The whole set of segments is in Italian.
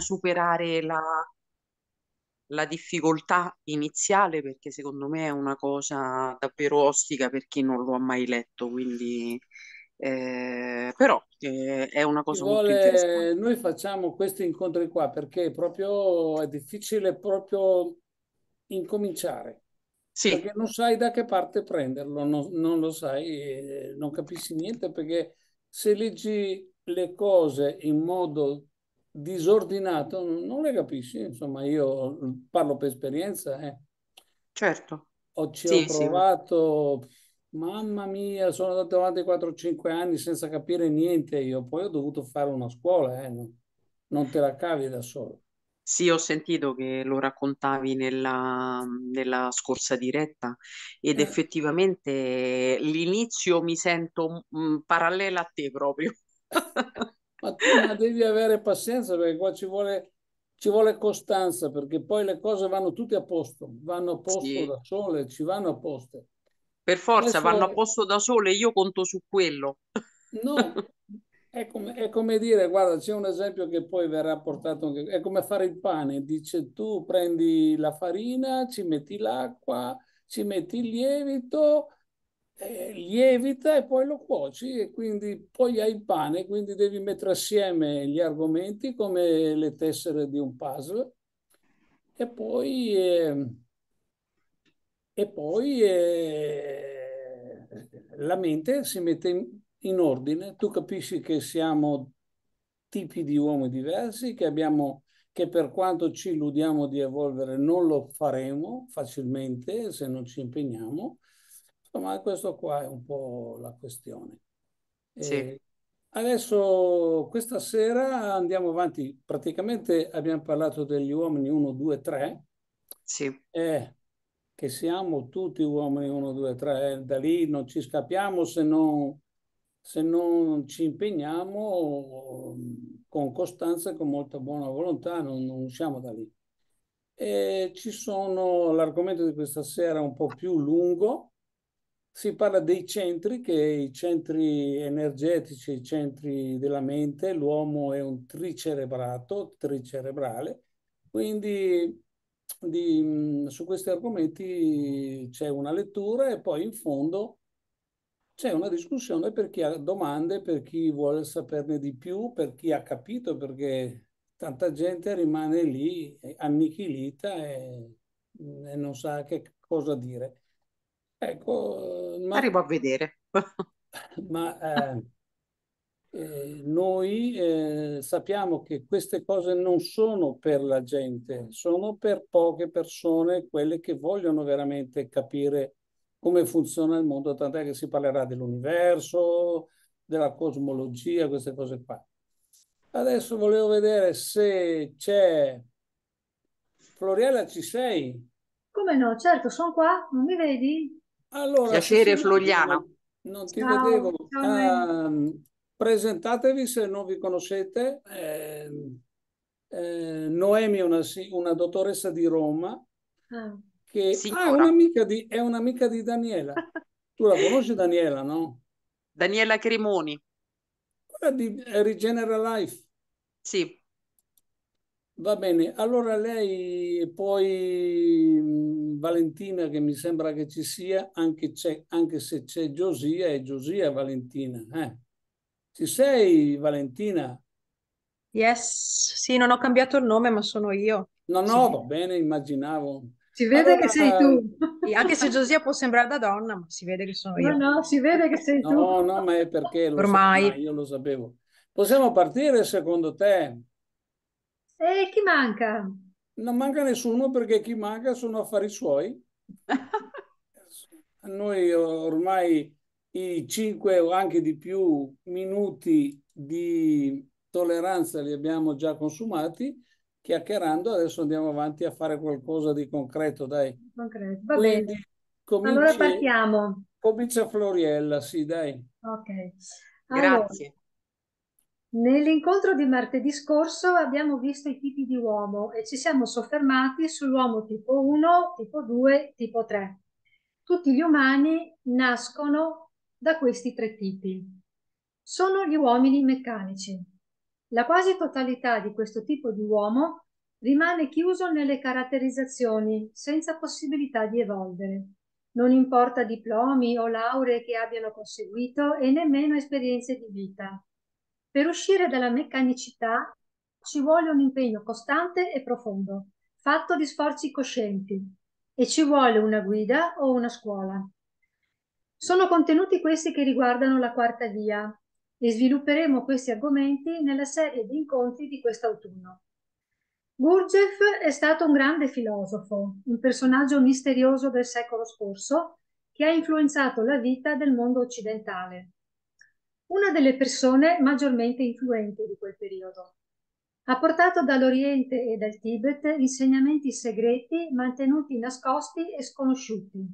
superare la, la difficoltà iniziale perché secondo me è una cosa davvero ostica per chi non lo ha mai letto, quindi eh, però eh, è una cosa molto interessante. Noi facciamo questi incontri qua perché proprio è difficile proprio incominciare. Sì. Perché non sai da che parte prenderlo, non, non lo sai, eh, non capisci niente perché se leggi le cose in modo disordinato non le capisci. Insomma, io parlo per esperienza. Eh. Certo. Ho, ci sì, ho provato, sì. mamma mia, sono andato avanti 4-5 anni senza capire niente io. Poi ho dovuto fare una scuola, eh. non, non te la cavi da solo. Sì, ho sentito che lo raccontavi nella, nella scorsa diretta ed eh. effettivamente l'inizio mi sento mh, mm, parallela a te proprio. ma tu ma devi avere pazienza perché qua ci vuole, ci vuole costanza perché poi le cose vanno tutte a posto, vanno a posto sì. da sole, ci vanno a posto. Per forza, Adesso... vanno a posto da sole, io conto su quello. No, È come, è come, dire, guarda, c'è un esempio che poi verrà portato, è come fare il pane, dice tu prendi la farina, ci metti l'acqua, ci metti il lievito, eh, lievita e poi lo cuoci e quindi poi hai il pane, quindi devi mettere assieme gli argomenti come le tessere di un puzzle e poi, eh, e poi eh, la mente si mette in in ordine, tu capisci che siamo tipi di uomini diversi, che abbiamo che per quanto ci illudiamo di evolvere non lo faremo facilmente se non ci impegniamo. Insomma, questo qua è un po' la questione. Sì. adesso, questa sera andiamo avanti. Praticamente abbiamo parlato degli uomini 1, 2, 3. Sì. Eh, che siamo tutti uomini 1, 2, 3. Eh, da lì non ci scappiamo se non se non ci impegniamo con costanza e con molta buona volontà, non, non usciamo da lì. E ci sono, l'argomento di questa sera un po' più lungo, si parla dei centri, che i centri energetici, i centri della mente, l'uomo è un tricerebrato, tricerebrale, quindi di, su questi argomenti c'è una lettura e poi in fondo c'è una discussione per chi ha domande, per chi vuole saperne di più, per chi ha capito, perché tanta gente rimane lì annichilita e, e non sa che cosa dire. Ecco, ma, arrivo a vedere. ma eh, eh, noi eh, sappiamo che queste cose non sono per la gente, sono per poche persone, quelle che vogliono veramente capire come funziona il mondo, tant'è che si parlerà dell'universo, della cosmologia, queste cose qua. Adesso volevo vedere se c'è... Floriella, ci sei? Come no? Certo, sono qua, non mi vedi? Allora, Piacere, Floriana. Non, non ti ciao, vedevo. Ciao, uh, presentatevi se non vi conoscete. Eh, eh, Noemi è una, una, dottoressa di Roma. Ah che ah, è, un'amica di, è un'amica di Daniela. Tu la conosci Daniela, no? Daniela Cremoni. Quella di Regenera Life. Sì. Va bene, allora lei poi Valentina che mi sembra che ci sia, anche, anche se c'è Giosia e Giosia Valentina. Eh. Ci sei Valentina? Yes, sì, non ho cambiato il nome ma sono io. No, no, sì. va bene, immaginavo. Si vede allora, che sei tu. Anche se Giosia può sembrare da donna, ma si vede che sono io. No, no, si vede che sei tu. No, no, ma è perché lo Ormai. So, io lo sapevo. Possiamo partire secondo te? E chi manca? Non manca nessuno perché chi manca sono affari suoi. Noi ormai i cinque o anche di più minuti di tolleranza li abbiamo già consumati chiacchierando, adesso andiamo avanti a fare qualcosa di concreto, dai. Concreto, va Quindi, bene. Cominci, allora partiamo. Comincia Floriella, sì, dai. Ok. Allora, Grazie. Nell'incontro di martedì scorso abbiamo visto i tipi di uomo e ci siamo soffermati sull'uomo tipo 1, tipo 2, tipo 3. Tutti gli umani nascono da questi tre tipi. Sono gli uomini meccanici. La quasi totalità di questo tipo di uomo rimane chiuso nelle caratterizzazioni, senza possibilità di evolvere. Non importa diplomi o lauree che abbiano conseguito e nemmeno esperienze di vita. Per uscire dalla meccanicità ci vuole un impegno costante e profondo, fatto di sforzi coscienti, e ci vuole una guida o una scuola. Sono contenuti questi che riguardano la quarta via, e svilupperemo questi argomenti nella serie di incontri di quest'autunno. Gurdjieff è stato un grande filosofo, un personaggio misterioso del secolo scorso che ha influenzato la vita del mondo occidentale. Una delle persone maggiormente influenti di quel periodo. Ha portato dall'Oriente e dal Tibet insegnamenti segreti mantenuti nascosti e sconosciuti.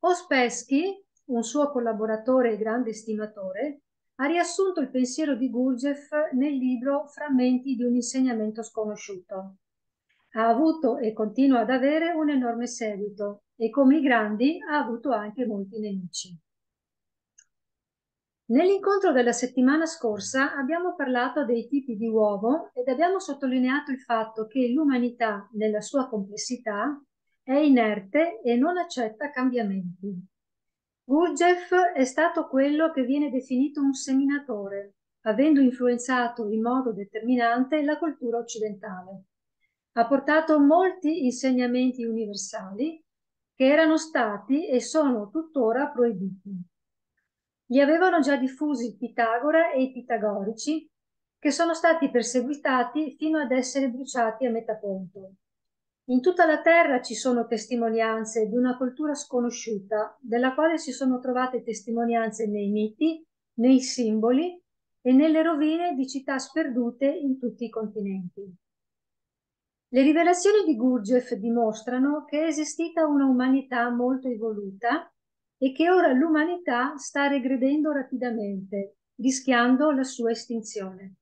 Ospesky, un suo collaboratore e grande stimatore, ha riassunto il pensiero di Gurdjieff nel libro Frammenti di un insegnamento sconosciuto. Ha avuto e continua ad avere un enorme seguito e come i grandi ha avuto anche molti nemici. Nell'incontro della settimana scorsa abbiamo parlato dei tipi di uomo ed abbiamo sottolineato il fatto che l'umanità, nella sua complessità, è inerte e non accetta cambiamenti. Gurdjieff è stato quello che viene definito un seminatore, avendo influenzato in modo determinante la cultura occidentale. Ha portato molti insegnamenti universali che erano stati e sono tuttora proibiti. Li avevano già diffusi Pitagora e i pitagorici, che sono stati perseguitati fino ad essere bruciati a metà ponto. In tutta la terra ci sono testimonianze di una cultura sconosciuta, della quale si sono trovate testimonianze nei miti, nei simboli e nelle rovine di città sperdute in tutti i continenti. Le rivelazioni di Gurdjieff dimostrano che è esistita una umanità molto evoluta e che ora l'umanità sta regredendo rapidamente, rischiando la sua estinzione.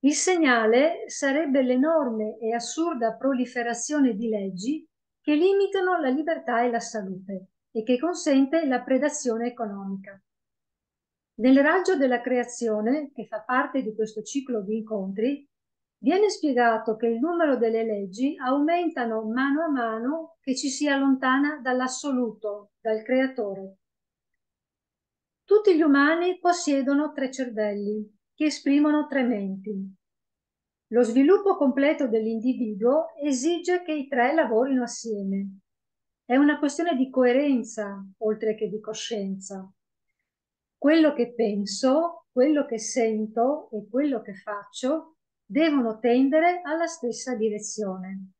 Il segnale sarebbe l'enorme e assurda proliferazione di leggi che limitano la libertà e la salute e che consente la predazione economica. Nel raggio della creazione, che fa parte di questo ciclo di incontri, viene spiegato che il numero delle leggi aumentano mano a mano che ci si allontana dall'assoluto, dal creatore. Tutti gli umani possiedono tre cervelli, che esprimono tre menti. Lo sviluppo completo dell'individuo esige che i tre lavorino assieme. È una questione di coerenza oltre che di coscienza. Quello che penso, quello che sento e quello che faccio devono tendere alla stessa direzione.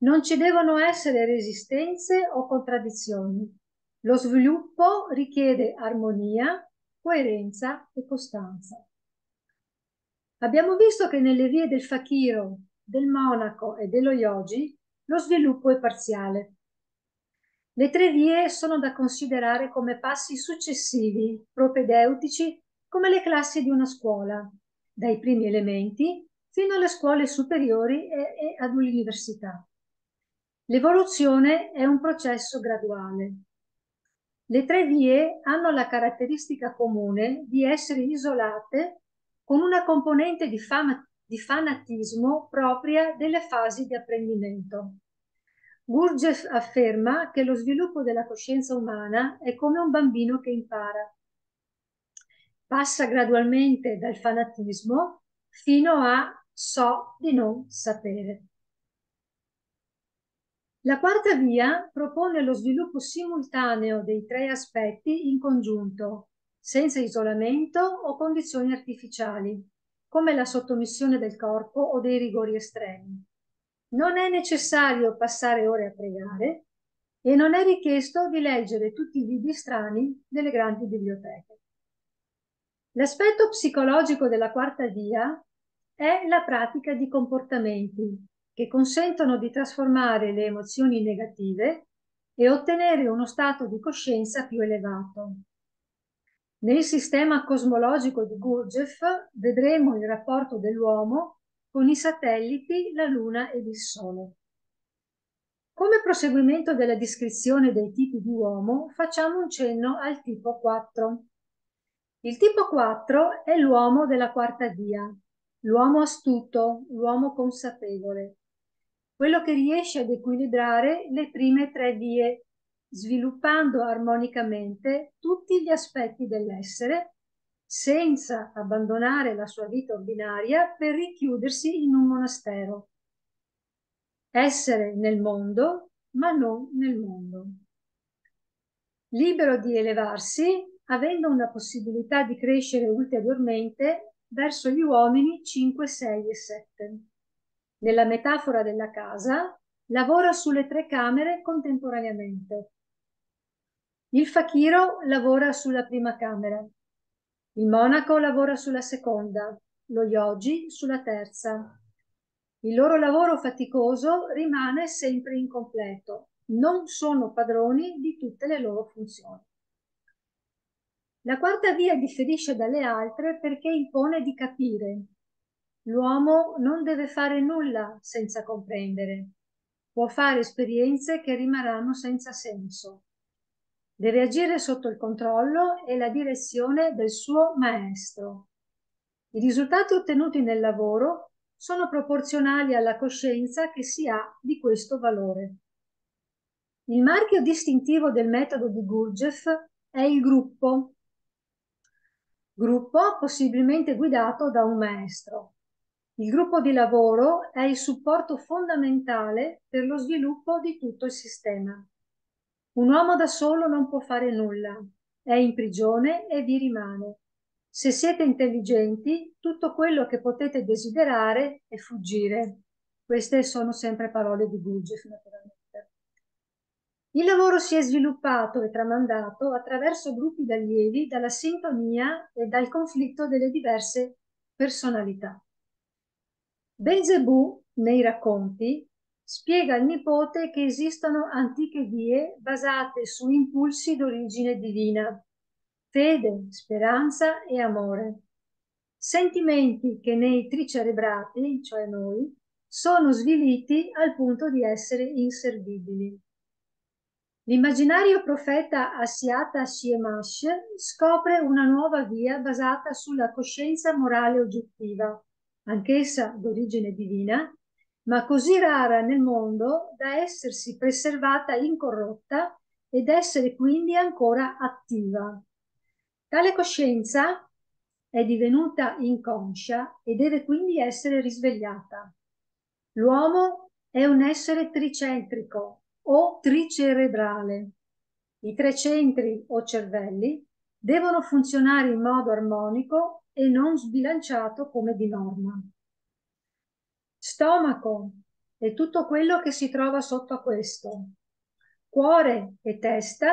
Non ci devono essere resistenze o contraddizioni. Lo sviluppo richiede armonia, coerenza e costanza. Abbiamo visto che nelle vie del fakiro, del monaco e dello yogi lo sviluppo è parziale. Le tre vie sono da considerare come passi successivi, propedeutici, come le classi di una scuola, dai primi elementi fino alle scuole superiori e, e ad un'università. L'evoluzione è un processo graduale. Le tre vie hanno la caratteristica comune di essere isolate con una componente di, fama, di fanatismo propria delle fasi di apprendimento. Gurdjieff afferma che lo sviluppo della coscienza umana è come un bambino che impara. Passa gradualmente dal fanatismo fino a so di non sapere. La quarta via propone lo sviluppo simultaneo dei tre aspetti in congiunto, senza isolamento o condizioni artificiali, come la sottomissione del corpo o dei rigori estremi. Non è necessario passare ore a pregare e non è richiesto di leggere tutti i libri strani delle grandi biblioteche. L'aspetto psicologico della quarta via è la pratica di comportamenti che consentono di trasformare le emozioni negative e ottenere uno stato di coscienza più elevato. Nel sistema cosmologico di Gurdjieff vedremo il rapporto dell'uomo con i satelliti, la Luna ed il Sole. Come proseguimento della descrizione dei tipi di uomo, facciamo un cenno al tipo 4. Il tipo 4 è l'uomo della quarta via, l'uomo astuto, l'uomo consapevole, quello che riesce ad equilibrare le prime tre vie, sviluppando armonicamente tutti gli aspetti dell'essere senza abbandonare la sua vita ordinaria per richiudersi in un monastero. Essere nel mondo, ma non nel mondo. Libero di elevarsi, avendo una possibilità di crescere ulteriormente verso gli uomini 5, 6 e 7. Nella metafora della casa, lavora sulle tre camere contemporaneamente. Il fakiro lavora sulla prima camera, il monaco lavora sulla seconda, lo yogi sulla terza. Il loro lavoro faticoso rimane sempre incompleto, non sono padroni di tutte le loro funzioni. La quarta via differisce dalle altre perché impone di capire. L'uomo non deve fare nulla senza comprendere. Può fare esperienze che rimarranno senza senso. Deve agire sotto il controllo e la direzione del suo maestro. I risultati ottenuti nel lavoro sono proporzionali alla coscienza che si ha di questo valore. Il marchio distintivo del metodo di Gurdjieff è il gruppo, gruppo possibilmente guidato da un maestro. Il gruppo di lavoro è il supporto fondamentale per lo sviluppo di tutto il sistema. Un uomo da solo non può fare nulla, è in prigione e vi rimane. Se siete intelligenti, tutto quello che potete desiderare è fuggire. Queste sono sempre parole di Gurdjieff, naturalmente. Il lavoro si è sviluppato e tramandato attraverso gruppi d'allievi dalla sintonia e dal conflitto delle diverse personalità. Belzebù, nei racconti, spiega al nipote che esistono antiche vie basate su impulsi d'origine divina, fede, speranza e amore. Sentimenti che nei tricerebrati, cioè noi, sono sviliti al punto di essere inservibili. L'immaginario profeta Asiata Shiemash scopre una nuova via basata sulla coscienza morale oggettiva, anch'essa d'origine divina, ma così rara nel mondo da essersi preservata incorrotta ed essere quindi ancora attiva. Tale coscienza è divenuta inconscia e deve quindi essere risvegliata. L'uomo è un essere tricentrico o tricerebrale. I tre centri o cervelli devono funzionare in modo armonico e non sbilanciato come di norma stomaco e tutto quello che si trova sotto a questo, cuore e testa,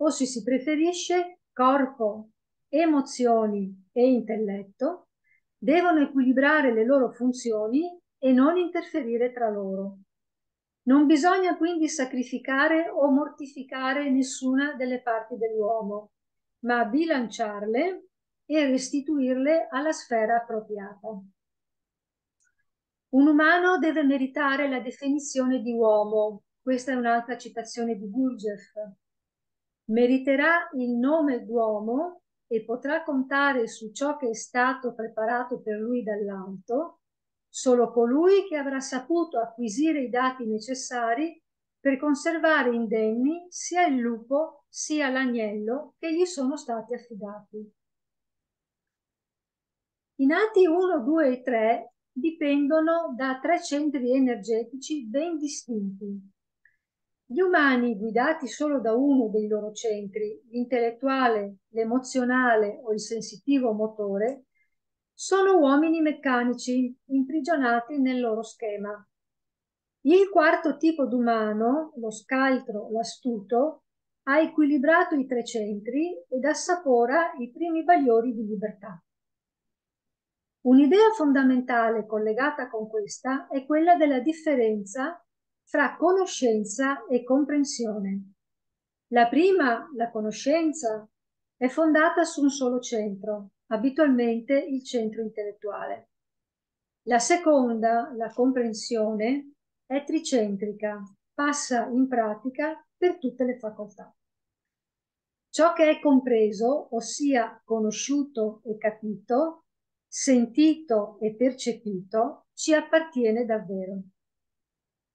o se si preferisce corpo, emozioni e intelletto, devono equilibrare le loro funzioni e non interferire tra loro. Non bisogna quindi sacrificare o mortificare nessuna delle parti dell'uomo, ma bilanciarle e restituirle alla sfera appropriata. Un umano deve meritare la definizione di uomo. Questa è un'altra citazione di Gurdjieff. Meriterà il nome d'uomo e potrà contare su ciò che è stato preparato per lui dall'alto solo colui che avrà saputo acquisire i dati necessari per conservare indenni sia il lupo sia l'agnello che gli sono stati affidati. I nati 1, 2 e 3 dipendono da tre centri energetici ben distinti. Gli umani guidati solo da uno dei loro centri, l'intellettuale, l'emozionale o il sensitivo motore, sono uomini meccanici imprigionati nel loro schema. Il quarto tipo d'umano, lo scaltro, l'astuto, ha equilibrato i tre centri ed assapora i primi bagliori di libertà. Un'idea fondamentale collegata con questa è quella della differenza fra conoscenza e comprensione. La prima, la conoscenza, è fondata su un solo centro, abitualmente il centro intellettuale. La seconda, la comprensione, è tricentrica, passa in pratica per tutte le facoltà. ciò che è compreso, ossia conosciuto e capito, sentito e percepito, ci appartiene davvero.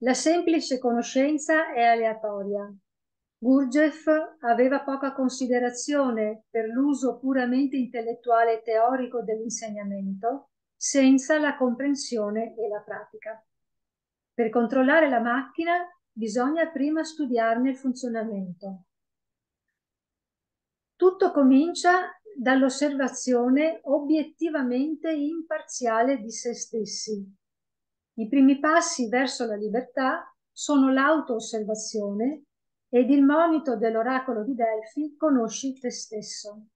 La semplice conoscenza è aleatoria. Gurdjieff aveva poca considerazione per l'uso puramente intellettuale e teorico dell'insegnamento senza la comprensione e la pratica. Per controllare la macchina bisogna prima studiarne il funzionamento. Tutto comincia dall'osservazione obiettivamente imparziale di se stessi. I primi passi verso la libertà sono l'auto-osservazione ed il monito dell'oracolo di Delfi conosci te stesso.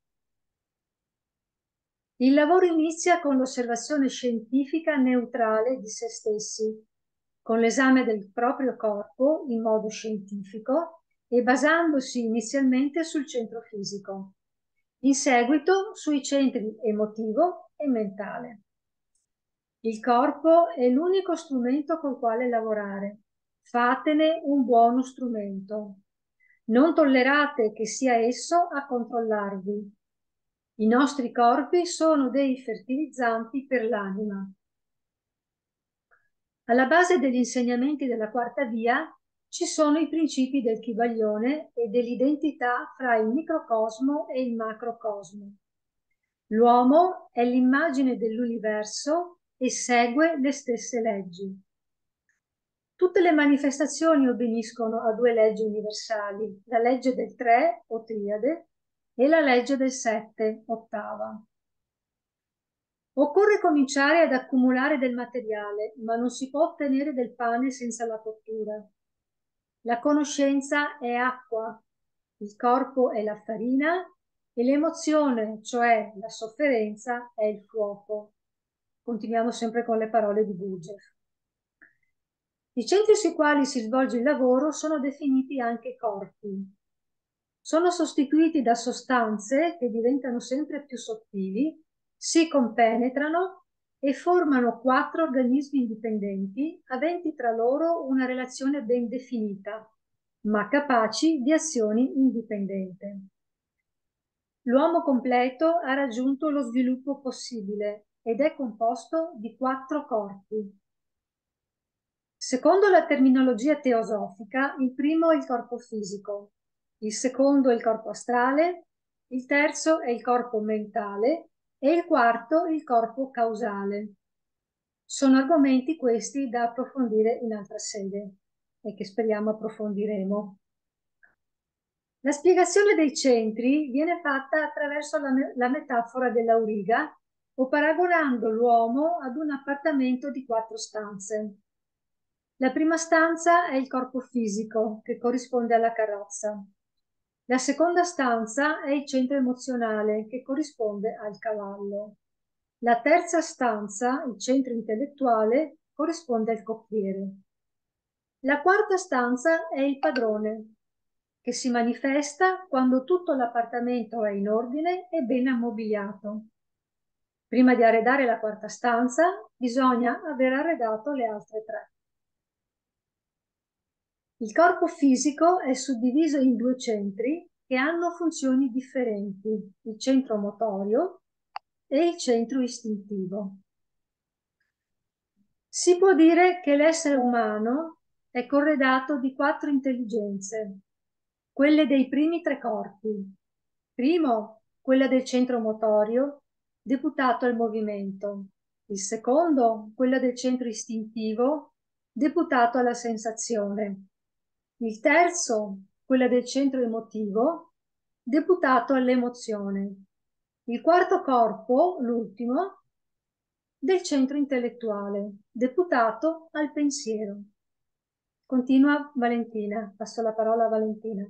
Il lavoro inizia con l'osservazione scientifica neutrale di se stessi, con l'esame del proprio corpo in modo scientifico e basandosi inizialmente sul centro fisico, in seguito sui centri emotivo e mentale. Il corpo è l'unico strumento col quale lavorare. Fatene un buono strumento. Non tollerate che sia esso a controllarvi. I nostri corpi sono dei fertilizzanti per l'anima. Alla base degli insegnamenti della quarta via ci sono i principi del chibaglione e dell'identità fra il microcosmo e il macrocosmo. L'uomo è l'immagine dell'universo e segue le stesse leggi. Tutte le manifestazioni obbediscono a due leggi universali, la legge del tre o triade e la legge del 7, ottava. Occorre cominciare ad accumulare del materiale, ma non si può ottenere del pane senza la cottura. La conoscenza è acqua, il corpo è la farina e l'emozione, cioè la sofferenza, è il fuoco. Continuiamo sempre con le parole di Bugev. I centri sui quali si svolge il lavoro sono definiti anche corpi sono sostituiti da sostanze che diventano sempre più sottili, si compenetrano e formano quattro organismi indipendenti aventi tra loro una relazione ben definita, ma capaci di azioni indipendenti. L'uomo completo ha raggiunto lo sviluppo possibile ed è composto di quattro corpi. Secondo la terminologia teosofica, il primo è il corpo fisico, il secondo è il corpo astrale, il terzo è il corpo mentale e il quarto il corpo causale. Sono argomenti questi da approfondire in altra sede e che speriamo approfondiremo. La spiegazione dei centri viene fatta attraverso la, la metafora dell'auriga o paragonando l'uomo ad un appartamento di quattro stanze. La prima stanza è il corpo fisico, che corrisponde alla carrozza. La seconda stanza è il centro emozionale che corrisponde al cavallo. La terza stanza, il centro intellettuale, corrisponde al cocchiere. La quarta stanza è il padrone, che si manifesta quando tutto l'appartamento è in ordine e ben ammobiliato. Prima di arredare la quarta stanza, bisogna aver arredato le altre tre. Il corpo fisico è suddiviso in due centri che hanno funzioni differenti, il centro motorio e il centro istintivo. Si può dire che l'essere umano è corredato di quattro intelligenze, quelle dei primi tre corpi. Primo, quella del centro motorio, deputato al movimento. Il secondo, quella del centro istintivo, deputato alla sensazione. Il terzo, quella del centro emotivo, deputato all'emozione. Il quarto corpo, l'ultimo, del centro intellettuale, deputato al pensiero. Continua Valentina, passo la parola a Valentina.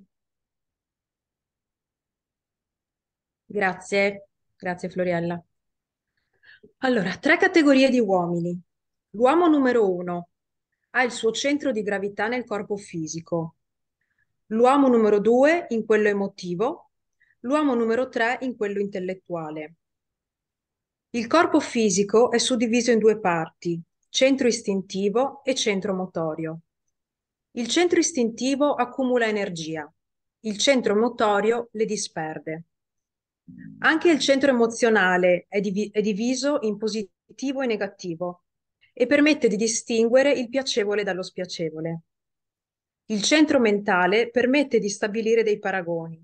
Grazie, grazie Floriella. Allora, tre categorie di uomini. L'uomo numero uno, ha il suo centro di gravità nel corpo fisico, l'uomo numero due in quello emotivo, l'uomo numero tre in quello intellettuale. Il corpo fisico è suddiviso in due parti, centro istintivo e centro motorio. Il centro istintivo accumula energia. il centro motorio le disperde. Anche il centro emozionale è, div è diviso in positivo e negativo e permette di distinguere il piacevole dallo spiacevole. Il centro mentale permette di stabilire dei paragoni.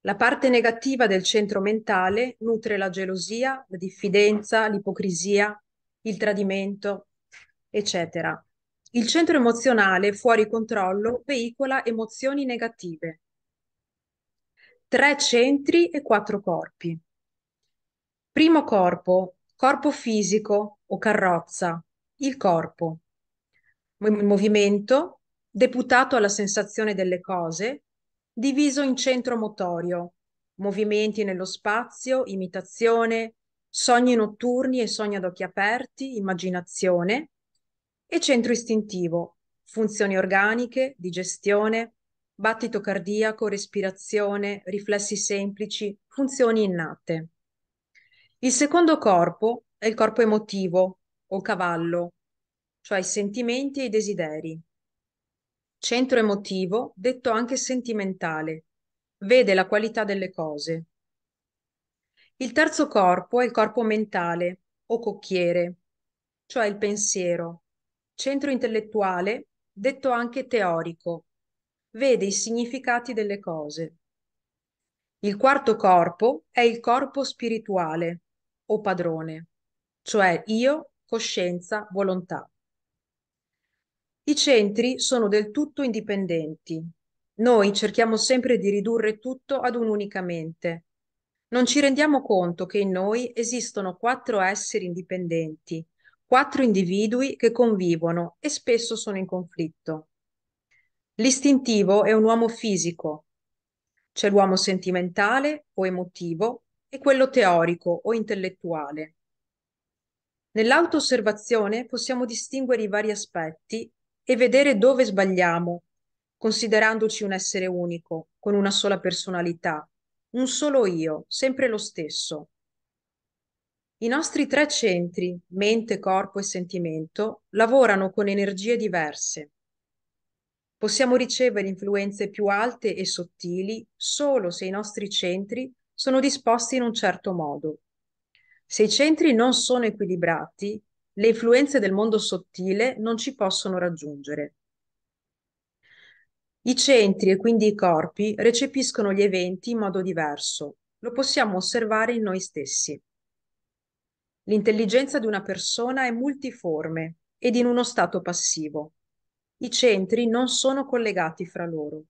La parte negativa del centro mentale nutre la gelosia, la diffidenza, l'ipocrisia, il tradimento, eccetera. Il centro emozionale fuori controllo veicola emozioni negative. Tre centri e quattro corpi. Primo corpo, corpo fisico o carrozza, il corpo. Il movimento, deputato alla sensazione delle cose, diviso in centro motorio, movimenti nello spazio, imitazione, sogni notturni e sogni ad occhi aperti, immaginazione, e centro istintivo, funzioni organiche, digestione, battito cardiaco, respirazione, riflessi semplici, funzioni innate. Il secondo corpo è il corpo emotivo o cavallo, cioè i sentimenti e i desideri. Centro emotivo, detto anche sentimentale, vede la qualità delle cose. Il terzo corpo è il corpo mentale o cocchiere, cioè il pensiero. Centro intellettuale, detto anche teorico, vede i significati delle cose. Il quarto corpo è il corpo spirituale o padrone, cioè io, coscienza, volontà. I centri sono del tutto indipendenti. Noi cerchiamo sempre di ridurre tutto ad un'unica mente. Non ci rendiamo conto che in noi esistono quattro esseri indipendenti, quattro individui che convivono e spesso sono in conflitto. L'istintivo è un uomo fisico. C'è l'uomo sentimentale o emotivo e quello teorico o intellettuale. Nell'auto-osservazione possiamo distinguere i vari aspetti e vedere dove sbagliamo, considerandoci un essere unico, con una sola personalità, un solo io, sempre lo stesso. I nostri tre centri, mente, corpo e sentimento, lavorano con energie diverse. Possiamo ricevere influenze più alte e sottili solo se i nostri centri sono disposti in un certo modo. Se i centri non sono equilibrati, le influenze del mondo sottile non ci possono raggiungere. I centri e quindi i corpi recepiscono gli eventi in modo diverso. Lo possiamo osservare in noi stessi. L'intelligenza di una persona è multiforme ed in uno stato passivo. I centri non sono collegati fra loro,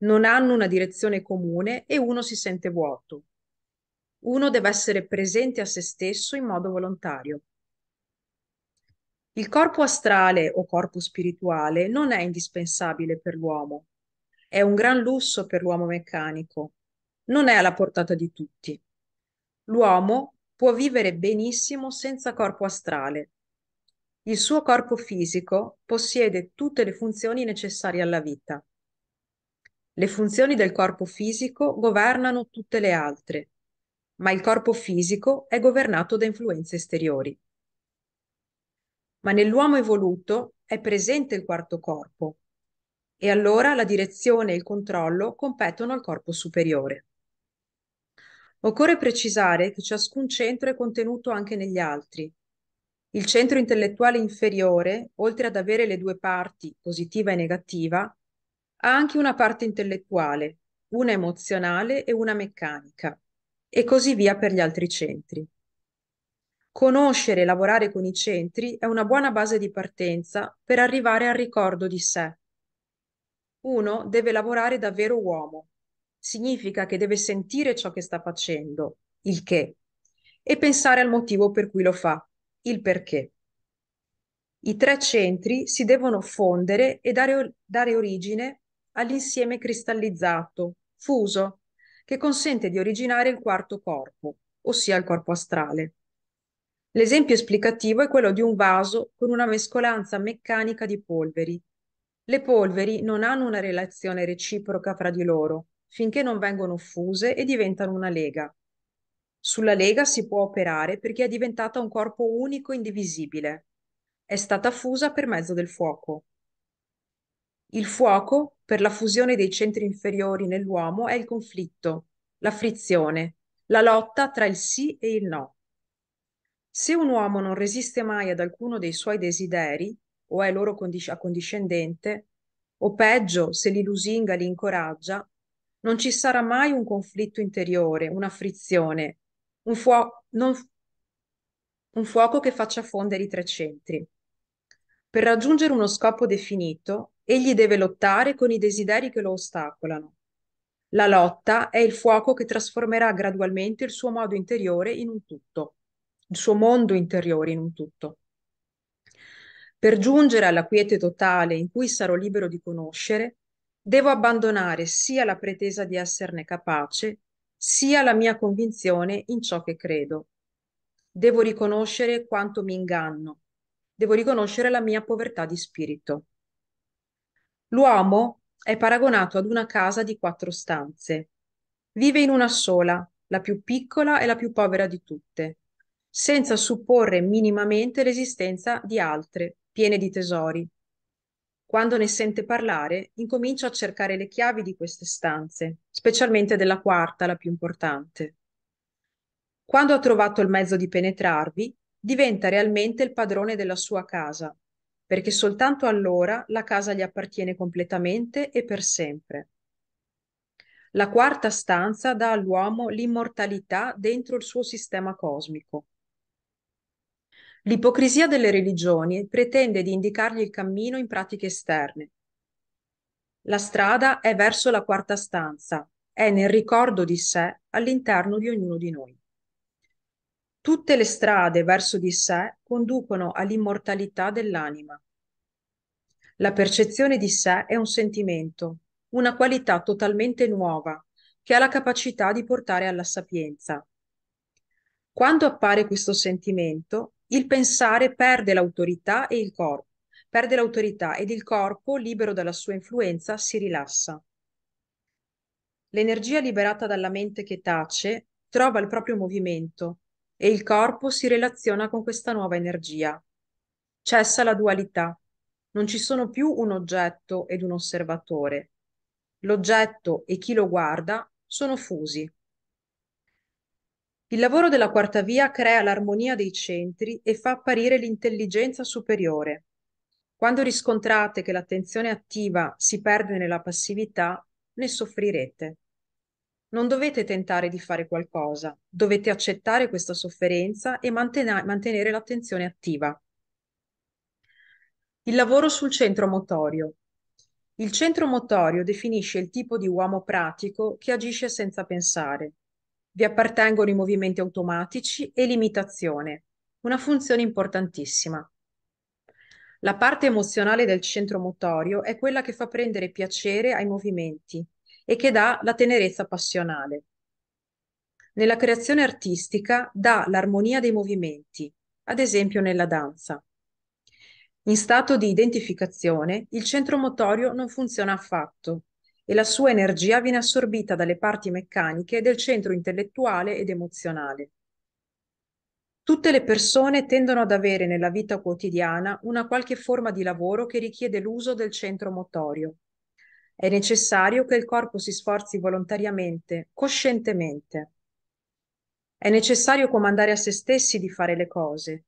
non hanno una direzione comune e uno si sente vuoto. Uno deve essere presente a se stesso in modo volontario. Il corpo astrale o corpo spirituale non è indispensabile per l'uomo. È un gran lusso per l'uomo meccanico. Non è alla portata di tutti. L'uomo può vivere benissimo senza corpo astrale. Il suo corpo fisico possiede tutte le funzioni necessarie alla vita. Le funzioni del corpo fisico governano tutte le altre, ma il corpo fisico è governato da influenze esteriori ma nell'uomo evoluto è presente il quarto corpo e allora la direzione e il controllo competono al corpo superiore. Occorre precisare che ciascun centro è contenuto anche negli altri. Il centro intellettuale inferiore, oltre ad avere le due parti, positiva e negativa, ha anche una parte intellettuale, una emozionale e una meccanica, e così via per gli altri centri. Conoscere e lavorare con i centri è una buona base di partenza per arrivare al ricordo di sé. Uno deve lavorare da vero uomo. Significa che deve sentire ciò che sta facendo, il che, e pensare al motivo per cui lo fa, il perché. I tre centri si devono fondere e dare, dare origine all'insieme cristallizzato, fuso, che consente di originare il quarto corpo, ossia il corpo astrale. L'esempio esplicativo è quello di un vaso con una mescolanza meccanica di polveri. Le polveri non hanno una relazione reciproca fra di loro finché non vengono fuse e diventano una lega. Sulla lega si può operare perché è diventata un corpo unico indivisibile. È stata fusa per mezzo del fuoco. Il fuoco per la fusione dei centri inferiori nell'uomo è il conflitto, la frizione, la lotta tra il sì e il no. Se un uomo non resiste mai ad alcuno dei suoi desideri, o è loro accondiscendente, o peggio, se li lusinga, li incoraggia, non ci sarà mai un conflitto interiore, una frizione, un, fuo- non, un fuoco che faccia fondere i tre centri. Per raggiungere uno scopo definito, egli deve lottare con i desideri che lo ostacolano. La lotta è il fuoco che trasformerà gradualmente il suo modo interiore in un tutto, il suo mondo interiore in un tutto. Per giungere alla quiete totale in cui sarò libero di conoscere, devo abbandonare sia la pretesa di esserne capace, sia la mia convinzione in ciò che credo. Devo riconoscere quanto mi inganno, devo riconoscere la mia povertà di spirito. L'uomo è paragonato ad una casa di quattro stanze. Vive in una sola, la più piccola e la più povera di tutte, senza supporre minimamente l'esistenza di altre, piene di tesori. Quando ne sente parlare, incomincia a cercare le chiavi di queste stanze, specialmente della quarta, la più importante. Quando ha trovato il mezzo di penetrarvi, diventa realmente il padrone della sua casa, perché soltanto allora la casa gli appartiene completamente e per sempre. La quarta stanza dà all'uomo l'immortalità dentro il suo sistema cosmico. L'ipocrisia delle religioni pretende di indicargli il cammino in pratiche esterne. La strada è verso la quarta stanza, è nel ricordo di sé all'interno di ognuno di noi. Tutte le strade verso di sé conducono all'immortalità dell'anima. La percezione di sé è un sentimento, una qualità totalmente nuova che ha la capacità di portare alla sapienza. Quando appare questo sentimento, il pensare perde l'autorità e il corpo, perde l'autorità ed il corpo, libero dalla sua influenza, si rilassa. L'energia liberata dalla mente che tace trova il proprio movimento e il corpo si relaziona con questa nuova energia. Cessa la dualità. Non ci sono più un oggetto ed un osservatore. L'oggetto e chi lo guarda sono fusi. Il lavoro della quarta via crea l'armonia dei centri e fa apparire l'intelligenza superiore. Quando riscontrate che l'attenzione attiva si perde nella passività, ne soffrirete. Non dovete tentare di fare qualcosa, dovete accettare questa sofferenza e mantena- mantenere l'attenzione attiva. Il lavoro sul centro motorio. Il centro motorio definisce il tipo di uomo pratico che agisce senza pensare. Vi appartengono i movimenti automatici e l'imitazione, una funzione importantissima. La parte emozionale del centro motorio è quella che fa prendere piacere ai movimenti, e che dà la tenerezza passionale. Nella creazione artistica dà l'armonia dei movimenti, ad esempio nella danza. In stato di identificazione, il centro motorio non funziona affatto e la sua energia viene assorbita dalle parti meccaniche del centro intellettuale ed emozionale. Tutte le persone tendono ad avere nella vita quotidiana una qualche forma di lavoro che richiede l'uso del centro motorio è necessario che il corpo si sforzi volontariamente, coscientemente. È necessario comandare a se stessi di fare le cose.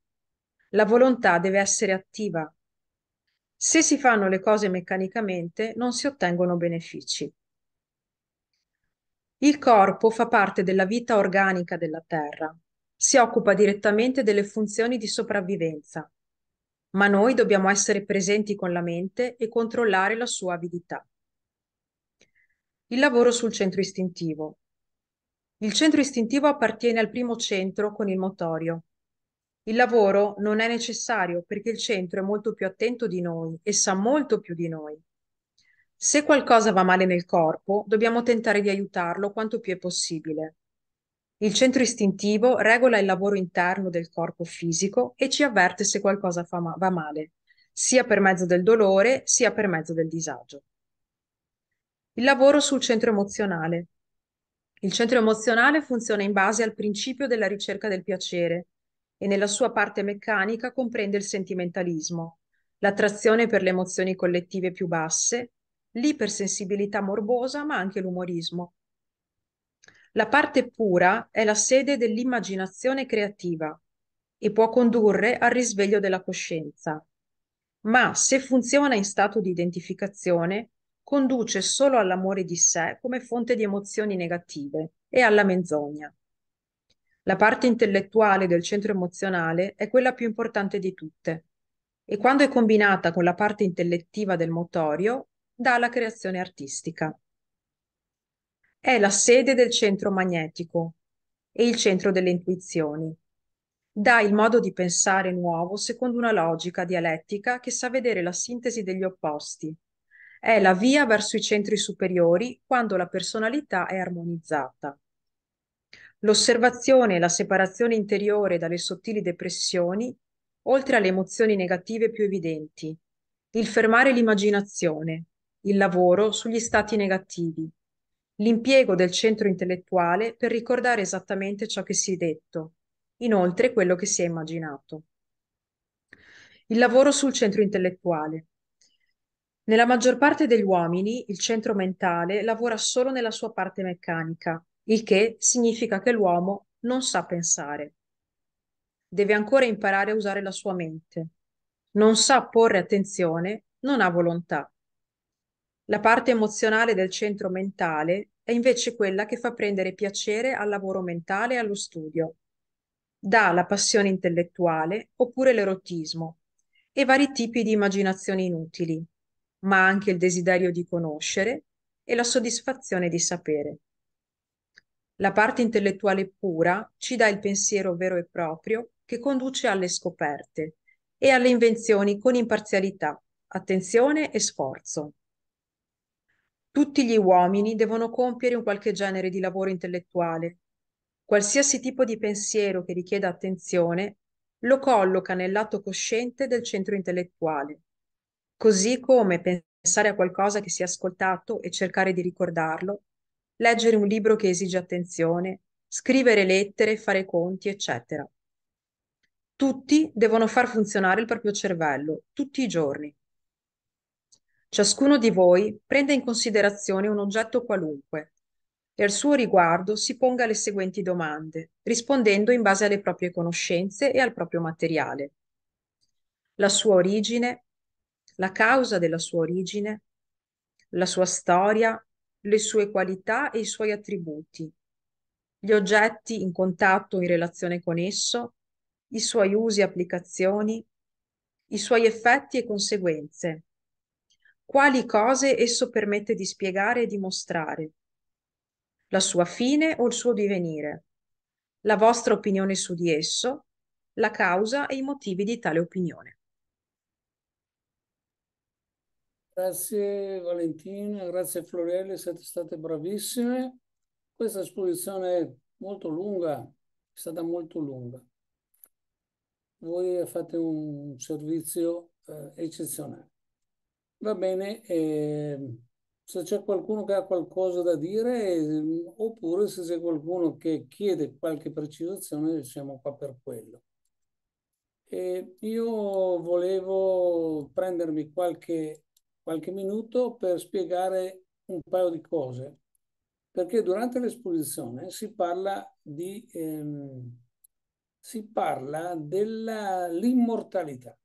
La volontà deve essere attiva. Se si fanno le cose meccanicamente, non si ottengono benefici. Il corpo fa parte della vita organica della Terra. Si occupa direttamente delle funzioni di sopravvivenza. Ma noi dobbiamo essere presenti con la mente e controllare la sua avidità. Il lavoro sul centro istintivo. Il centro istintivo appartiene al primo centro con il motorio. Il lavoro non è necessario perché il centro è molto più attento di noi e sa molto più di noi. Se qualcosa va male nel corpo, dobbiamo tentare di aiutarlo quanto più è possibile. Il centro istintivo regola il lavoro interno del corpo fisico e ci avverte se qualcosa ma- va male, sia per mezzo del dolore sia per mezzo del disagio. Il lavoro sul centro emozionale. Il centro emozionale funziona in base al principio della ricerca del piacere e nella sua parte meccanica comprende il sentimentalismo, l'attrazione per le emozioni collettive più basse, l'ipersensibilità morbosa, ma anche l'umorismo. La parte pura è la sede dell'immaginazione creativa e può condurre al risveglio della coscienza, ma se funziona in stato di identificazione, conduce solo all'amore di sé come fonte di emozioni negative e alla menzogna. La parte intellettuale del centro emozionale è quella più importante di tutte e quando è combinata con la parte intellettiva del motorio dà la creazione artistica. È la sede del centro magnetico e il centro delle intuizioni. Dà il modo di pensare nuovo secondo una logica dialettica che sa vedere la sintesi degli opposti. È la via verso i centri superiori quando la personalità è armonizzata. L'osservazione e la separazione interiore dalle sottili depressioni, oltre alle emozioni negative più evidenti, il fermare l'immaginazione, il lavoro sugli stati negativi, l'impiego del centro intellettuale per ricordare esattamente ciò che si è detto, inoltre quello che si è immaginato. Il lavoro sul centro intellettuale. Nella maggior parte degli uomini il centro mentale lavora solo nella sua parte meccanica, il che significa che l'uomo non sa pensare. Deve ancora imparare a usare la sua mente. Non sa porre attenzione, non ha volontà. La parte emozionale del centro mentale è invece quella che fa prendere piacere al lavoro mentale e allo studio. Dà la passione intellettuale oppure l'erotismo e vari tipi di immaginazioni inutili, ma anche il desiderio di conoscere e la soddisfazione di sapere. La parte intellettuale pura ci dà il pensiero vero e proprio che conduce alle scoperte e alle invenzioni con imparzialità, attenzione e sforzo. Tutti gli uomini devono compiere un qualche genere di lavoro intellettuale. Qualsiasi tipo di pensiero che richieda attenzione lo colloca nel lato cosciente del centro intellettuale, così come pensare a qualcosa che si è ascoltato e cercare di ricordarlo leggere un libro che esige attenzione, scrivere lettere, fare conti, eccetera. Tutti devono far funzionare il proprio cervello, tutti i giorni. Ciascuno di voi prende in considerazione un oggetto qualunque e al suo riguardo si ponga le seguenti domande, rispondendo in base alle proprie conoscenze e al proprio materiale. La sua origine, la causa della sua origine, la sua storia, le sue qualità e i suoi attributi, gli oggetti in contatto in relazione con esso, i suoi usi e applicazioni, i suoi effetti e conseguenze, quali cose esso permette di spiegare e dimostrare, la sua fine o il suo divenire, la vostra opinione su di esso, la causa e i motivi di tale opinione. Grazie Valentina, grazie Florielli, siete state bravissime. Questa esposizione è molto lunga, è stata molto lunga. Voi fate un servizio eh, eccezionale. Va bene, eh, se c'è qualcuno che ha qualcosa da dire, eh, oppure se c'è qualcuno che chiede qualche precisazione, siamo qua per quello. E io volevo prendermi qualche qualche minuto per spiegare un paio di cose, perché durante l'esposizione si parla di ehm, si parla dell'immortalità.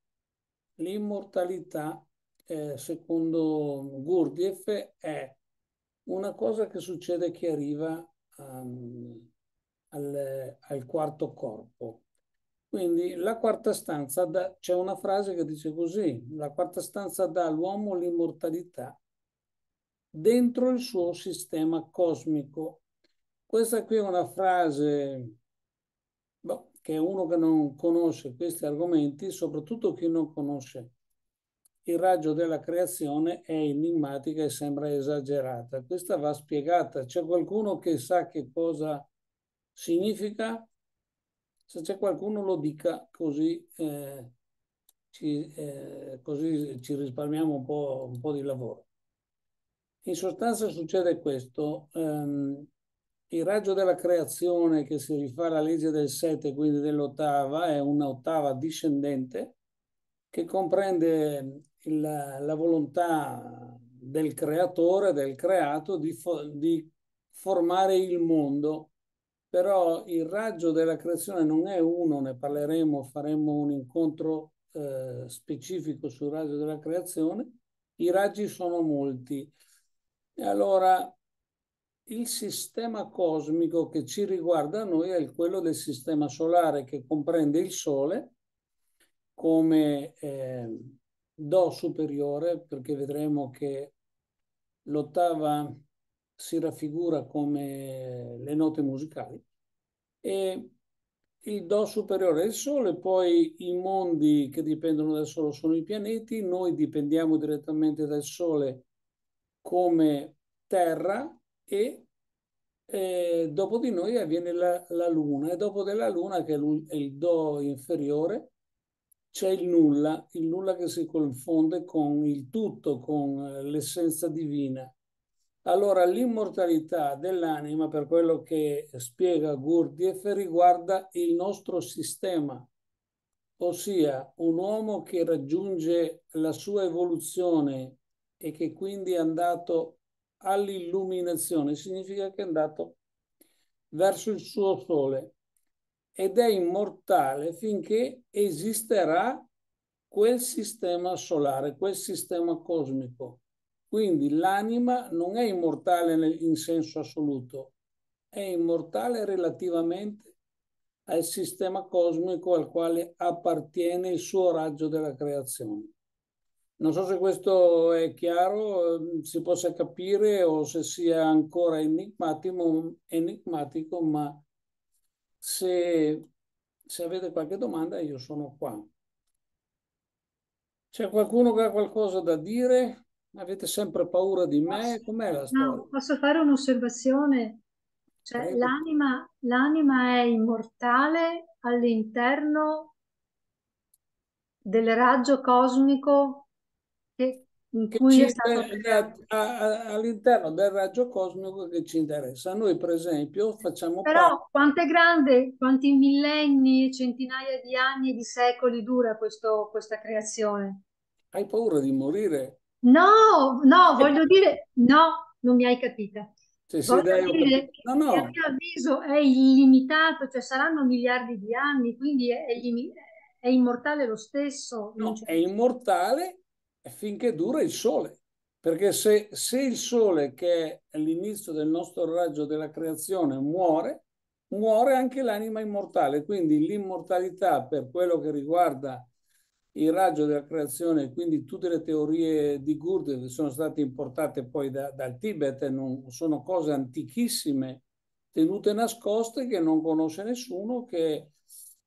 L'immortalità, eh, secondo Gurdjieff, è una cosa che succede a chi arriva um, al, al quarto corpo, quindi la quarta stanza, dà, c'è una frase che dice così, la quarta stanza dà all'uomo l'immortalità dentro il suo sistema cosmico. Questa qui è una frase boh, che uno che non conosce questi argomenti, soprattutto chi non conosce il raggio della creazione, è enigmatica e sembra esagerata. Questa va spiegata. C'è qualcuno che sa che cosa significa? Se c'è qualcuno lo dica così, eh, ci, eh, così ci risparmiamo un po', un po', di lavoro. In sostanza succede questo, ehm, il raggio della creazione che si rifà alla legge del 7, quindi dell'ottava, è un'ottava discendente che comprende il, la volontà del creatore, del creato, di, fo di formare il mondo. Però il raggio della creazione non è uno, ne parleremo, faremo un incontro eh, specifico sul raggio della creazione. I raggi sono molti. E allora il sistema cosmico che ci riguarda a noi è quello del sistema solare che comprende il Sole come eh, Do superiore, perché vedremo che l'ottava si raffigura come le note musicali, e il Do superiore è il Sole, poi i mondi che dipendono dal Sole sono i pianeti, noi dipendiamo direttamente dal Sole come Terra e eh, dopo di noi avviene la, la, Luna e dopo della Luna, che è il Do inferiore, c'è il nulla, il nulla che si confonde con il tutto, con l'essenza divina. Allora l'immortalità dell'anima, per quello che spiega Gurdjieff, riguarda il nostro sistema, ossia un uomo che raggiunge la sua evoluzione e che quindi è andato all'illuminazione, significa che è andato verso il suo sole ed è immortale finché esisterà quel sistema solare, quel sistema cosmico. Quindi l'anima non è immortale in senso assoluto, è immortale relativamente al sistema cosmico al quale appartiene il suo raggio della creazione. Non so se questo è chiaro, si possa capire o se sia ancora enigmatico, enigmatico ma se, se avete qualche domanda io sono qua. C'è qualcuno che ha qualcosa da dire? Avete sempre paura di me? Com'è la storia? No, posso fare un'osservazione? Cioè, l'anima, l'anima è immortale all'interno del raggio cosmico che, in che cui è stato all'interno del raggio cosmico che ci interessa. Noi, per esempio, facciamo Però parte... quanto è grande, quanti millenni, centinaia di anni, di secoli dura questo, questa creazione? Hai paura di morire? No, no, voglio dire, no, non mi hai capita. Cioè, se Voglio dai dire no, no. che a mio avviso è illimitato, cioè saranno miliardi di anni, quindi è, è, è immortale lo stesso. No, è immortale finché dura il Sole. Perché se, se il Sole, che è l'inizio del nostro raggio della creazione, muore, muore anche l'anima immortale. Quindi l'immortalità per quello che riguarda il raggio della creazione, quindi tutte le teorie di Gurdjieff sono state importate poi da, dal Tibet, non, sono cose antichissime, tenute nascoste che non conosce nessuno, che,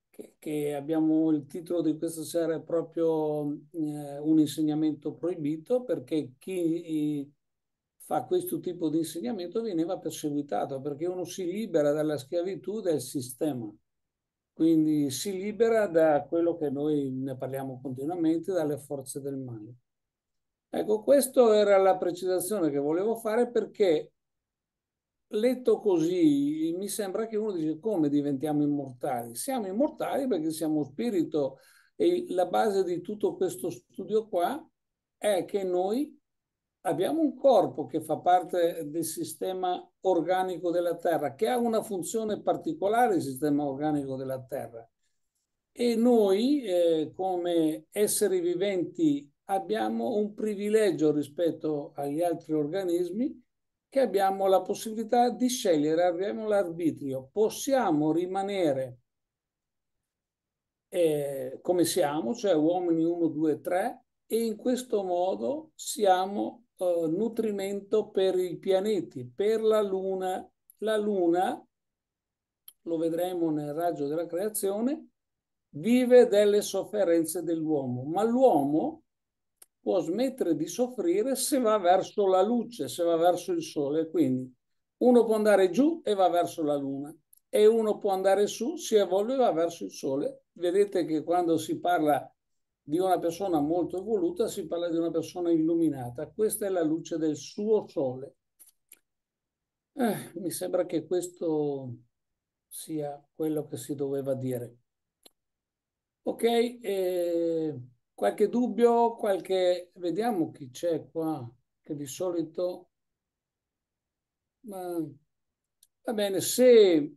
che, che abbiamo il titolo di questa sera è proprio eh, un insegnamento proibito, perché chi fa questo tipo di insegnamento veniva perseguitato, perché uno si libera dalla schiavitù del sistema quindi si libera da quello che noi ne parliamo continuamente, dalle forze del male. Ecco, questa era la precisazione che volevo fare perché letto così mi sembra che uno dice come diventiamo immortali? Siamo immortali perché siamo spirito e la base di tutto questo studio qua è che noi abbiamo un corpo che fa parte del sistema organico della Terra, che ha una funzione particolare, il sistema organico della Terra. E noi, eh, come esseri viventi, abbiamo un privilegio rispetto agli altri organismi, che abbiamo la possibilità di scegliere, abbiamo l'arbitrio, possiamo rimanere eh, come siamo, cioè uomini 1, 2, 3, e in questo modo siamo uh, nutrimento per i pianeti, per la Luna. La Luna, lo vedremo nel raggio della creazione, vive delle sofferenze dell'uomo, ma l'uomo può smettere di soffrire se va verso la luce, se va verso il sole. Quindi uno può andare giù e va verso la luna e uno può andare su, si evolve e va verso il sole. Vedete che quando si parla di una persona molto evoluta, si parla di una persona illuminata. Questa è la luce del suo sole. Eh, mi sembra che questo sia quello che si doveva dire. Ok, eh, qualche dubbio, qualche... Vediamo chi c'è qua. che di solito... Ma, va bene, se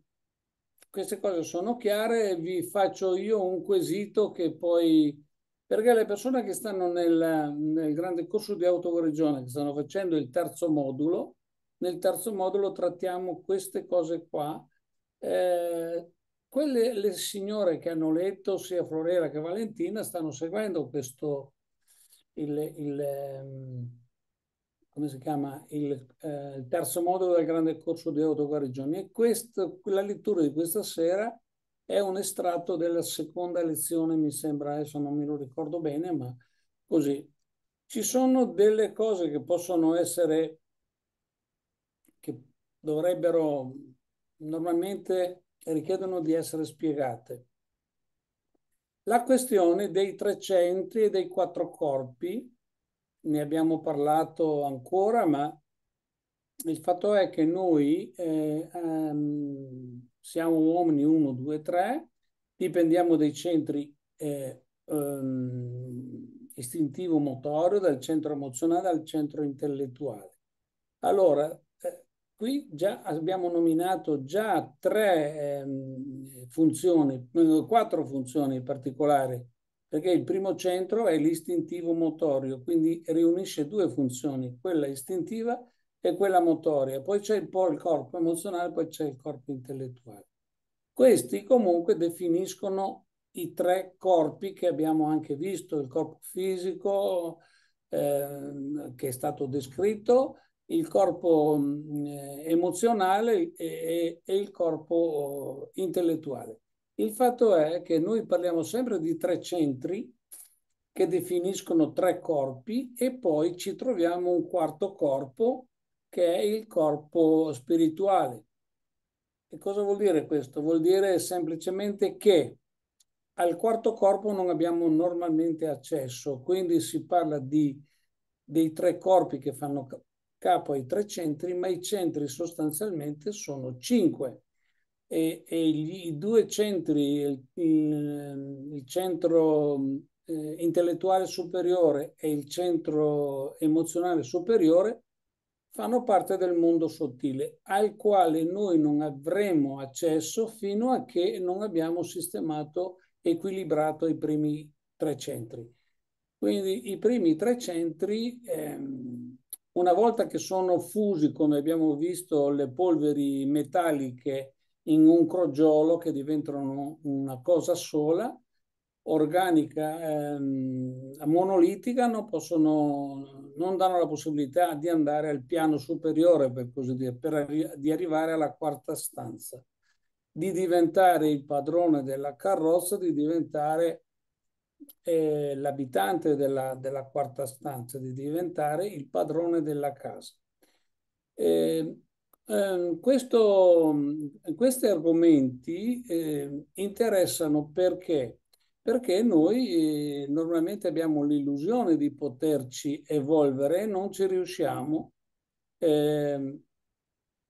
queste cose sono chiare, vi faccio io un quesito che poi... Perché le persone che stanno nel, nel grande corso di autoguarigione, che stanno facendo il terzo modulo, nel terzo modulo trattiamo queste cose qua. Eh, quelle le signore che hanno letto, sia Florera che Valentina, stanno seguendo questo, il, il ehm, come si chiama, il, eh, il, terzo modulo del grande corso di autoguarigione. E questo, la lettura di questa sera è un estratto della seconda lezione, mi sembra, adesso non me lo ricordo bene, ma così. Ci sono delle cose che possono essere che dovrebbero normalmente richiedono di essere spiegate. La questione dei tre centri e dei quattro corpi, ne abbiamo parlato ancora, ma il fatto è che noi eh, um, siamo uomini 1, 2, 3, dipendiamo dai centri eh, um, istintivo motorio, dal centro emozionale al centro intellettuale. Allora, Qui già abbiamo nominato già tre eh, funzioni, quattro funzioni particolari, perché il primo centro è l'istintivo motorio, quindi riunisce due funzioni, quella istintiva e quella motoria. Poi c'è il, il corpo emozionale, poi c'è il corpo intellettuale. Questi comunque definiscono i tre corpi che abbiamo anche visto, il corpo fisico eh, che è stato descritto, il corpo eh, emozionale e, e, il corpo intellettuale. Il fatto è che noi parliamo sempre di tre centri che definiscono tre corpi e poi ci troviamo un quarto corpo che è il corpo spirituale. E cosa vuol dire questo? Vuol dire semplicemente che al quarto corpo non abbiamo normalmente accesso, quindi si parla di, dei tre corpi che fanno capo ai tre centri, ma i centri sostanzialmente sono cinque. E, e i, i, due centri, il, il, il centro eh, intellettuale superiore e il centro emozionale superiore, fanno parte del mondo sottile, al quale noi non avremo accesso fino a che non abbiamo sistemato, equilibrato i primi tre centri. Quindi i primi tre centri ehm, una volta che sono fusi, come abbiamo visto, le polveri metalliche in un crogiolo che diventano una cosa sola, organica, ehm, monolitica, non, possono, non danno la possibilità di andare al piano superiore, per così dire, per arri di arrivare alla quarta stanza, di diventare il padrone della carrozza, di diventare eh, l'abitante della, della, quarta stanza, di diventare il padrone della casa. Eh, eh, questo, questi argomenti eh, interessano perché? Perché noi eh, normalmente abbiamo l'illusione di poterci evolvere e non ci riusciamo. Ehm,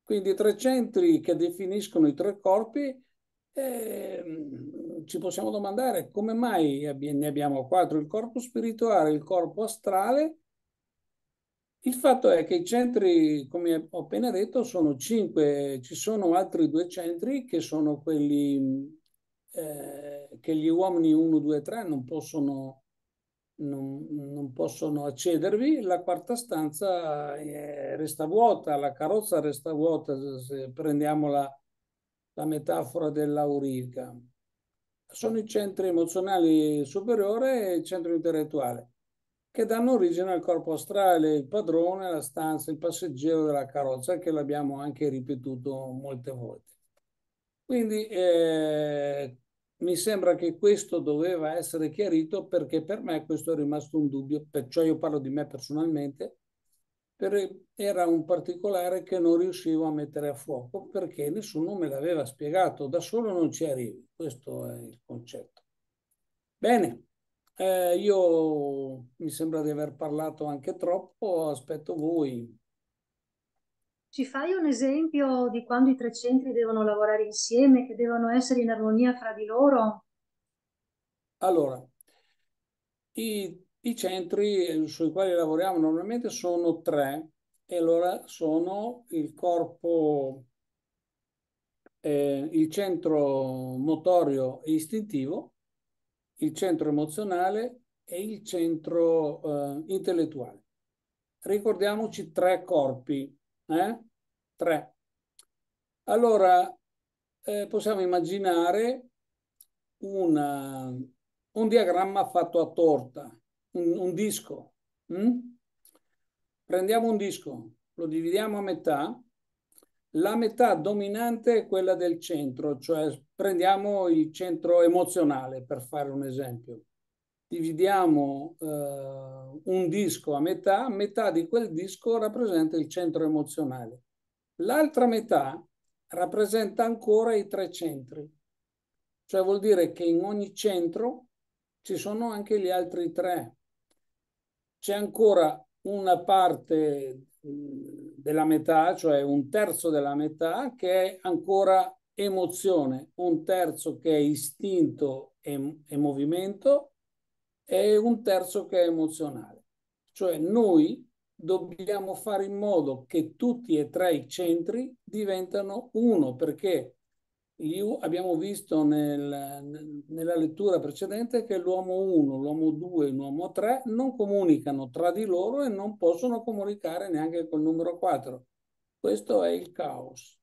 quindi tre centri che definiscono i tre corpi eh, ci possiamo domandare come mai ne abbiamo quattro, il corpo spirituale, il corpo astrale. Il fatto è che i centri, come ho appena detto, sono cinque, ci sono altri due centri che sono quelli eh, che gli uomini 1, 2, 3 non possono, non, non possono accedervi. La quarta stanza eh, resta vuota, la carrozza resta vuota se prendiamo la, la metafora dell'auriga. Sono i centri emozionali superiore e il centro intellettuale che danno origine al corpo astrale, il padrone, la stanza, il passeggero della carrozza, che l'abbiamo anche ripetuto molte volte. Quindi eh, mi sembra che questo doveva essere chiarito perché per me questo è rimasto un dubbio, perciò io parlo di me personalmente, per, era un particolare che non riuscivo a mettere a fuoco perché nessuno me l'aveva spiegato, da solo non ci arrivi, questo è il concetto. Bene, eh, io mi sembra di aver parlato anche troppo, aspetto voi. Ci fai un esempio di quando i tre centri devono lavorare insieme, che devono essere in armonia fra di loro? Allora, i I centri sui quali lavoriamo normalmente sono tre e allora sono il corpo, eh, il centro motorio e istintivo, il centro emozionale e il centro eh, intellettuale. Ricordiamoci tre corpi, eh? Tre. Allora, eh, possiamo immaginare una, un diagramma fatto a torta, un, un disco. Hm? Prendiamo un disco, lo dividiamo a metà, la metà dominante è quella del centro, cioè prendiamo il centro emozionale per fare un esempio. Dividiamo eh, un disco a metà, metà di quel disco rappresenta il centro emozionale. L'altra metà rappresenta ancora i tre centri, cioè vuol dire che in ogni centro ci sono anche gli altri tre. C'è ancora una parte della metà, cioè un terzo della metà, che è ancora emozione, un terzo che è istinto e, e movimento e un terzo che è emozionale. Cioè noi dobbiamo fare in modo che tutti e tre i centri diventano uno, perché abbiamo visto nel, nella lettura precedente che l'uomo 1, l'uomo 2 e l'uomo 3 non comunicano tra di loro e non possono comunicare neanche col numero 4. Questo è il caos.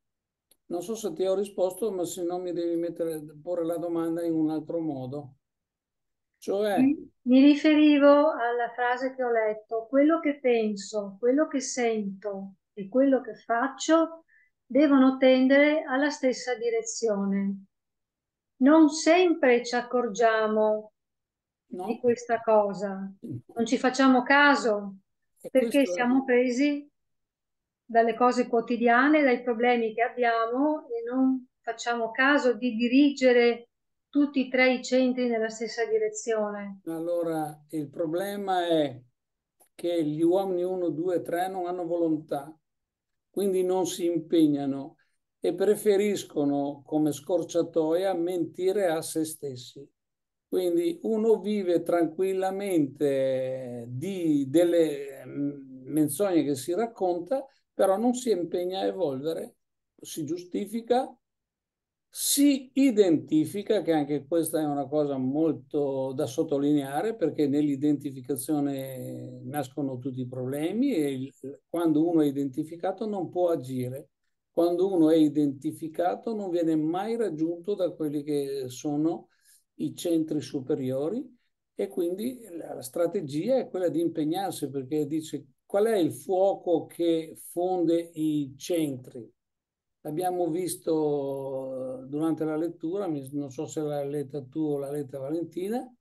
Non so se ti ho risposto, ma se no mi devi mettere, porre la domanda in un altro modo. Cioè... Mi riferivo alla frase che ho letto, quello che penso, quello che sento e quello che faccio devono tendere alla stessa direzione. Non sempre ci accorgiamo no. di questa cosa, non ci facciamo caso perché siamo presi dalle cose quotidiane, dai problemi che abbiamo e non facciamo caso di dirigere tutti e tre i centri nella stessa direzione. Allora, il problema è che gli uomini 1, 2, 3 non hanno volontà, quindi non si impegnano e preferiscono come scorciatoia mentire a se stessi. Quindi uno vive tranquillamente di delle mm, menzogne che si racconta, però non si impegna a evolvere, si giustifica si identifica, che anche questa è una cosa molto da sottolineare perché nell'identificazione nascono tutti i problemi e quando uno è identificato non può agire. Quando uno è identificato non viene mai raggiunto da quelli che sono i centri superiori e quindi la strategia è quella di impegnarsi perché dice qual è il fuoco che fonde i centri Abbiamo visto durante la lettura, non so se l'hai letta tu o l'ha letta Valentina,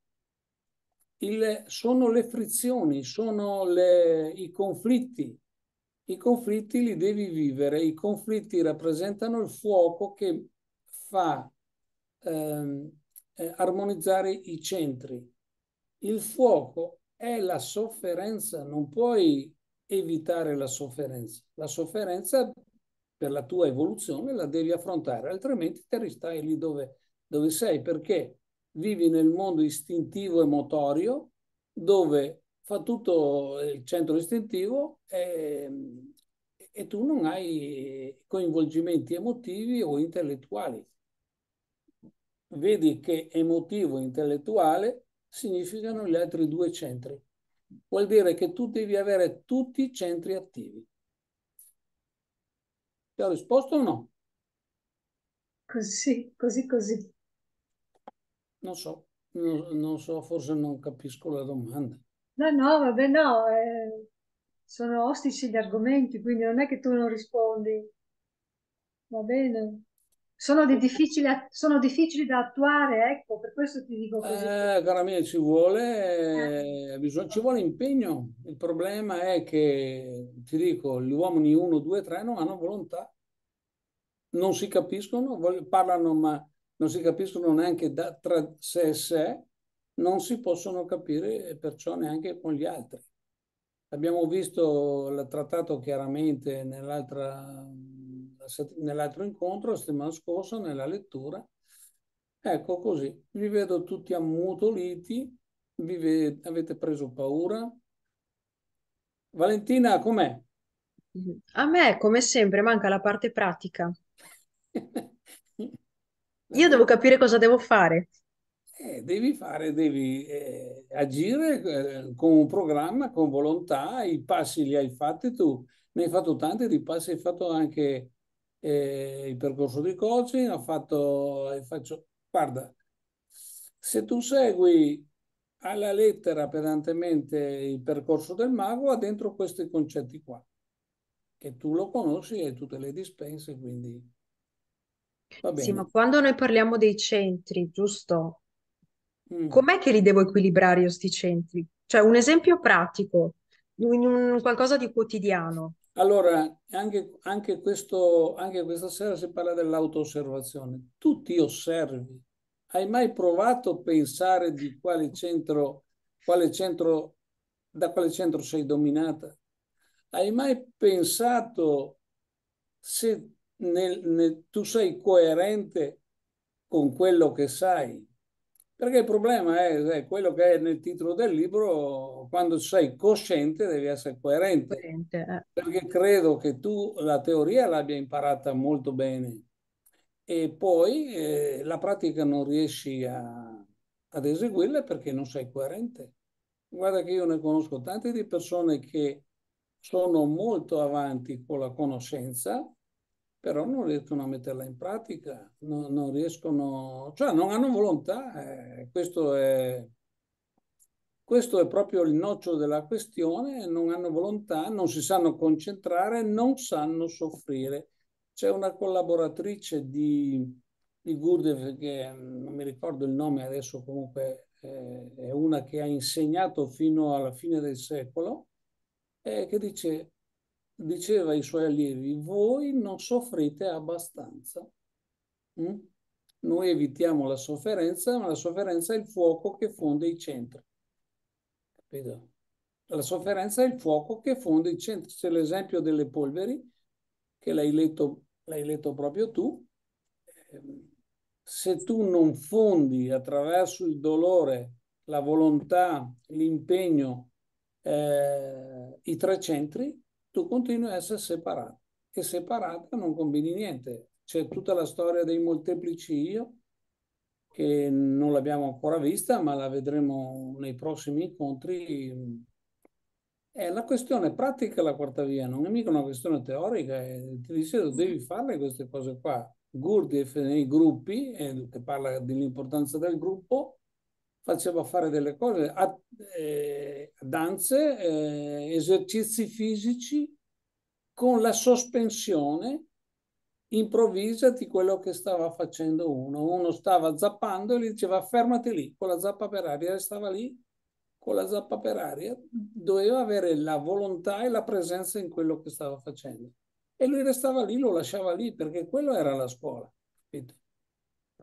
il, sono le frizioni, sono le, i conflitti. I conflitti li devi vivere, i conflitti rappresentano il fuoco che fa ehm, eh, armonizzare i centri. Il fuoco è la sofferenza, non puoi evitare la sofferenza. La sofferenza per la tua evoluzione la devi affrontare, altrimenti te ristai lì dove, dove sei, perché vivi nel mondo istintivo e motorio, dove fa tutto il centro istintivo e, e tu non hai coinvolgimenti emotivi o intellettuali. Vedi che emotivo e intellettuale significano gli altri due centri. Vuol dire che tu devi avere tutti i centri attivi. Ti ho risposto o no? Così, così, così. Non so, non, non so, forse non capisco la domanda. No, no, vabbè, no, eh, sono ostici gli argomenti, quindi non è che tu non rispondi. Va bene. Sono, di difficili, sono difficili da attuare, ecco, per questo ti dico così. Eh, cara mia, ci vuole, eh. bisogna, ci vuole impegno. Il problema è che, ti dico, gli uomini 1, 2, 3 non hanno volontà. Non si capiscono, parlano ma non si capiscono neanche da, tra sé e sé, non si possono capire e perciò neanche con gli altri. Abbiamo visto il trattato chiaramente nell'altra nell'altro incontro, la settimana scorsa, nella lettura. Ecco così, li vedo tutti ammutoliti, Vive, avete preso paura? Valentina, com'è? A me, come sempre, manca la parte pratica. Io devo capire cosa devo fare. Eh, devi fare, devi eh, agire eh, con un programma, con volontà, i passi li hai fatti tu, ne hai fatto tanti di passi, hai fatto anche eh, il percorso di coaching, ho fatto, faccio, guarda, se tu segui alla lettera pedantemente il percorso del mago, ha dentro questi concetti qua, che tu lo conosci e tu te le dispensi, quindi va Sì, bene. ma quando noi parliamo dei centri, giusto? Mm. Com'è che li devo equilibrare io sti centri? Cioè, un esempio pratico, in un qualcosa di quotidiano. Allora, anche, anche, questo, anche questa sera si parla dell'auto-osservazione. Tu ti osservi. Hai mai provato a pensare di quale centro, quale centro, da quale centro sei dominata? Hai mai pensato se nel, nel, tu sei coerente con quello che sai? Perché il problema è, è, quello che è nel titolo del libro, quando sei cosciente devi essere coerente, Coerente, eh. perché credo che tu la teoria l'abbia imparata molto bene e poi eh, la pratica non riesci a, ad eseguirla perché non sei coerente. Guarda che io ne conosco tante di persone che sono molto avanti con la conoscenza, però non riescono a metterla in pratica, non, non riescono, cioè non hanno volontà. Eh, questo, è, questo è proprio il nocciolo della questione, non hanno volontà, non si sanno concentrare, non sanno soffrire. C'è una collaboratrice di, di Gurdjieff, che non mi ricordo il nome adesso, comunque eh, è una che ha insegnato fino alla fine del secolo, eh, che dice diceva ai suoi allievi, voi non soffrite abbastanza. Mm? Noi evitiamo la sofferenza, ma la sofferenza è il fuoco che fonde i centri. Capito? La sofferenza è il fuoco che fonde i centri. C'è l'esempio delle polveri, che l'hai letto, l'hai letto proprio tu. Se tu non fondi attraverso il dolore, la volontà, l'impegno, eh, i tre centri, tu continui a essere separato e separata non combini niente. C'è tutta la storia dei molteplici io, che non l'abbiamo ancora vista, ma la vedremo nei prossimi incontri. È la questione pratica la quarta via, non è mica una questione teorica, ti dicevo, devi fare queste cose qua. Gurdjieff nei gruppi, eh, che parla dell'importanza del gruppo, faceva fare delle cose, eh, danze, eh, esercizi fisici con la sospensione improvvisa di quello che stava facendo uno. Uno stava zappando e gli diceva fermati lì con la zappa per aria, stava lì con la zappa per aria, doveva avere la volontà e la presenza in quello che stava facendo. E lui restava lì, lo lasciava lì, perché quello era la scuola. Capito?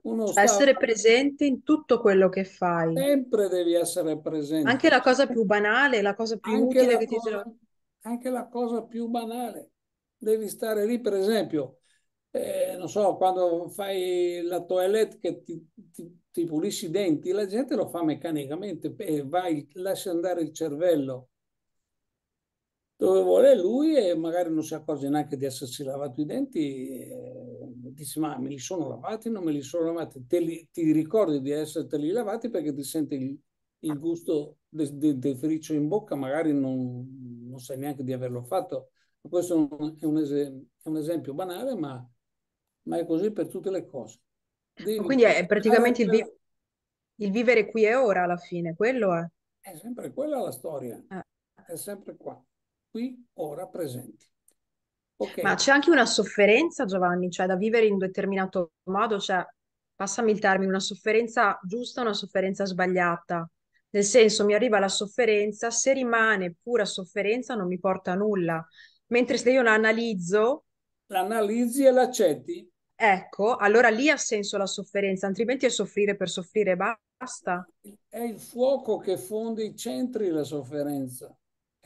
Uno cioè, essere presente in tutto quello che fai. Sempre devi essere presente. Anche la cosa più banale, la cosa più anche utile che cosa, ti Anche la cosa più banale. Devi stare lì, per esempio, eh, non so, quando fai la toilette che ti, ti, ti, pulisci i denti, la gente lo fa meccanicamente e vai, lascia andare il cervello dove vuole lui e magari non si accorge neanche di essersi lavato i denti, eh, dici ma me li sono lavati, non me li sono lavati, li, ti ricordi di esserteli lavati perché ti senti il, il gusto del de, de friccio in bocca, magari non, non, sai neanche di averlo fatto. Questo è un, es- è un esempio banale, ma, ma, è così per tutte le cose. Devi Quindi è praticamente il, vi- il, vivere qui e ora alla fine, quello è. È sempre quella la storia, eh. è sempre qua qui, ora, presenti. Okay. Ma c'è anche una sofferenza, Giovanni, cioè da vivere in un determinato modo, cioè, passami il termine, una sofferenza giusta, una sofferenza sbagliata. Nel senso, mi arriva la sofferenza, se rimane pura sofferenza non mi porta a nulla. Mentre se io la analizzo... L'analizzi e l'accetti. Ecco, allora lì ha senso la sofferenza, altrimenti è soffrire per soffrire e basta. È il fuoco che fonde i centri la sofferenza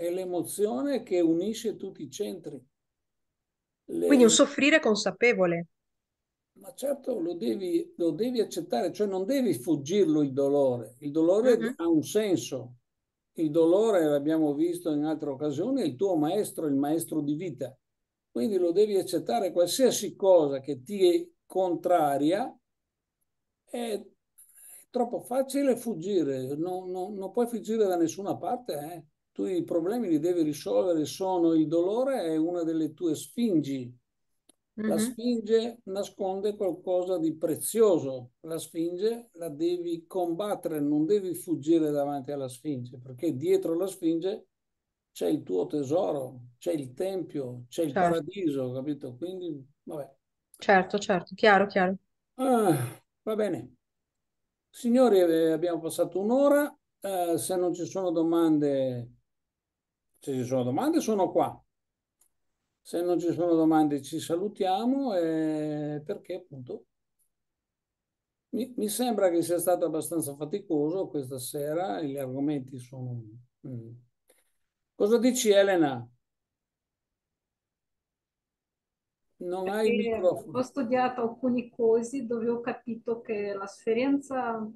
è l'emozione che unisce tutti i centri. Le... Quindi un soffrire consapevole. Ma certo lo devi, lo devi accettare, cioè non devi fuggirlo il dolore. Il dolore Mhm. ha un senso. Il dolore, l'abbiamo visto in altre occasioni, è il tuo maestro, il maestro di vita. Quindi lo devi accettare. Qualsiasi cosa che ti è contraria è troppo facile fuggire. Non, non- non puoi fuggire da nessuna parte. eh. Tu i problemi li devi risolvere. Sono il dolore è una delle tue sfingi. La Mhm. Sfinge nasconde qualcosa di prezioso. La Sfinge la devi combattere, non devi fuggire davanti alla Sfinge, perché dietro la Sfinge c'è il tuo tesoro, c'è il tempio, c'è il Certo, paradiso, capito? Quindi, vabbè. certo, certo, chiaro, chiaro. Ah, va bene. Signori, eh, abbiamo passato un'ora. Eh, se non ci sono domande, se ci sono domande, sono qua. Se non ci sono domande, ci salutiamo eh, perché appunto mi, mi sembra che sia stato abbastanza faticoso questa sera. Gli argomenti sono. mm. Cosa dici, Elena? Non hai il Perché ho microfono. studiato alcune cose dove ho capito che la sofferenza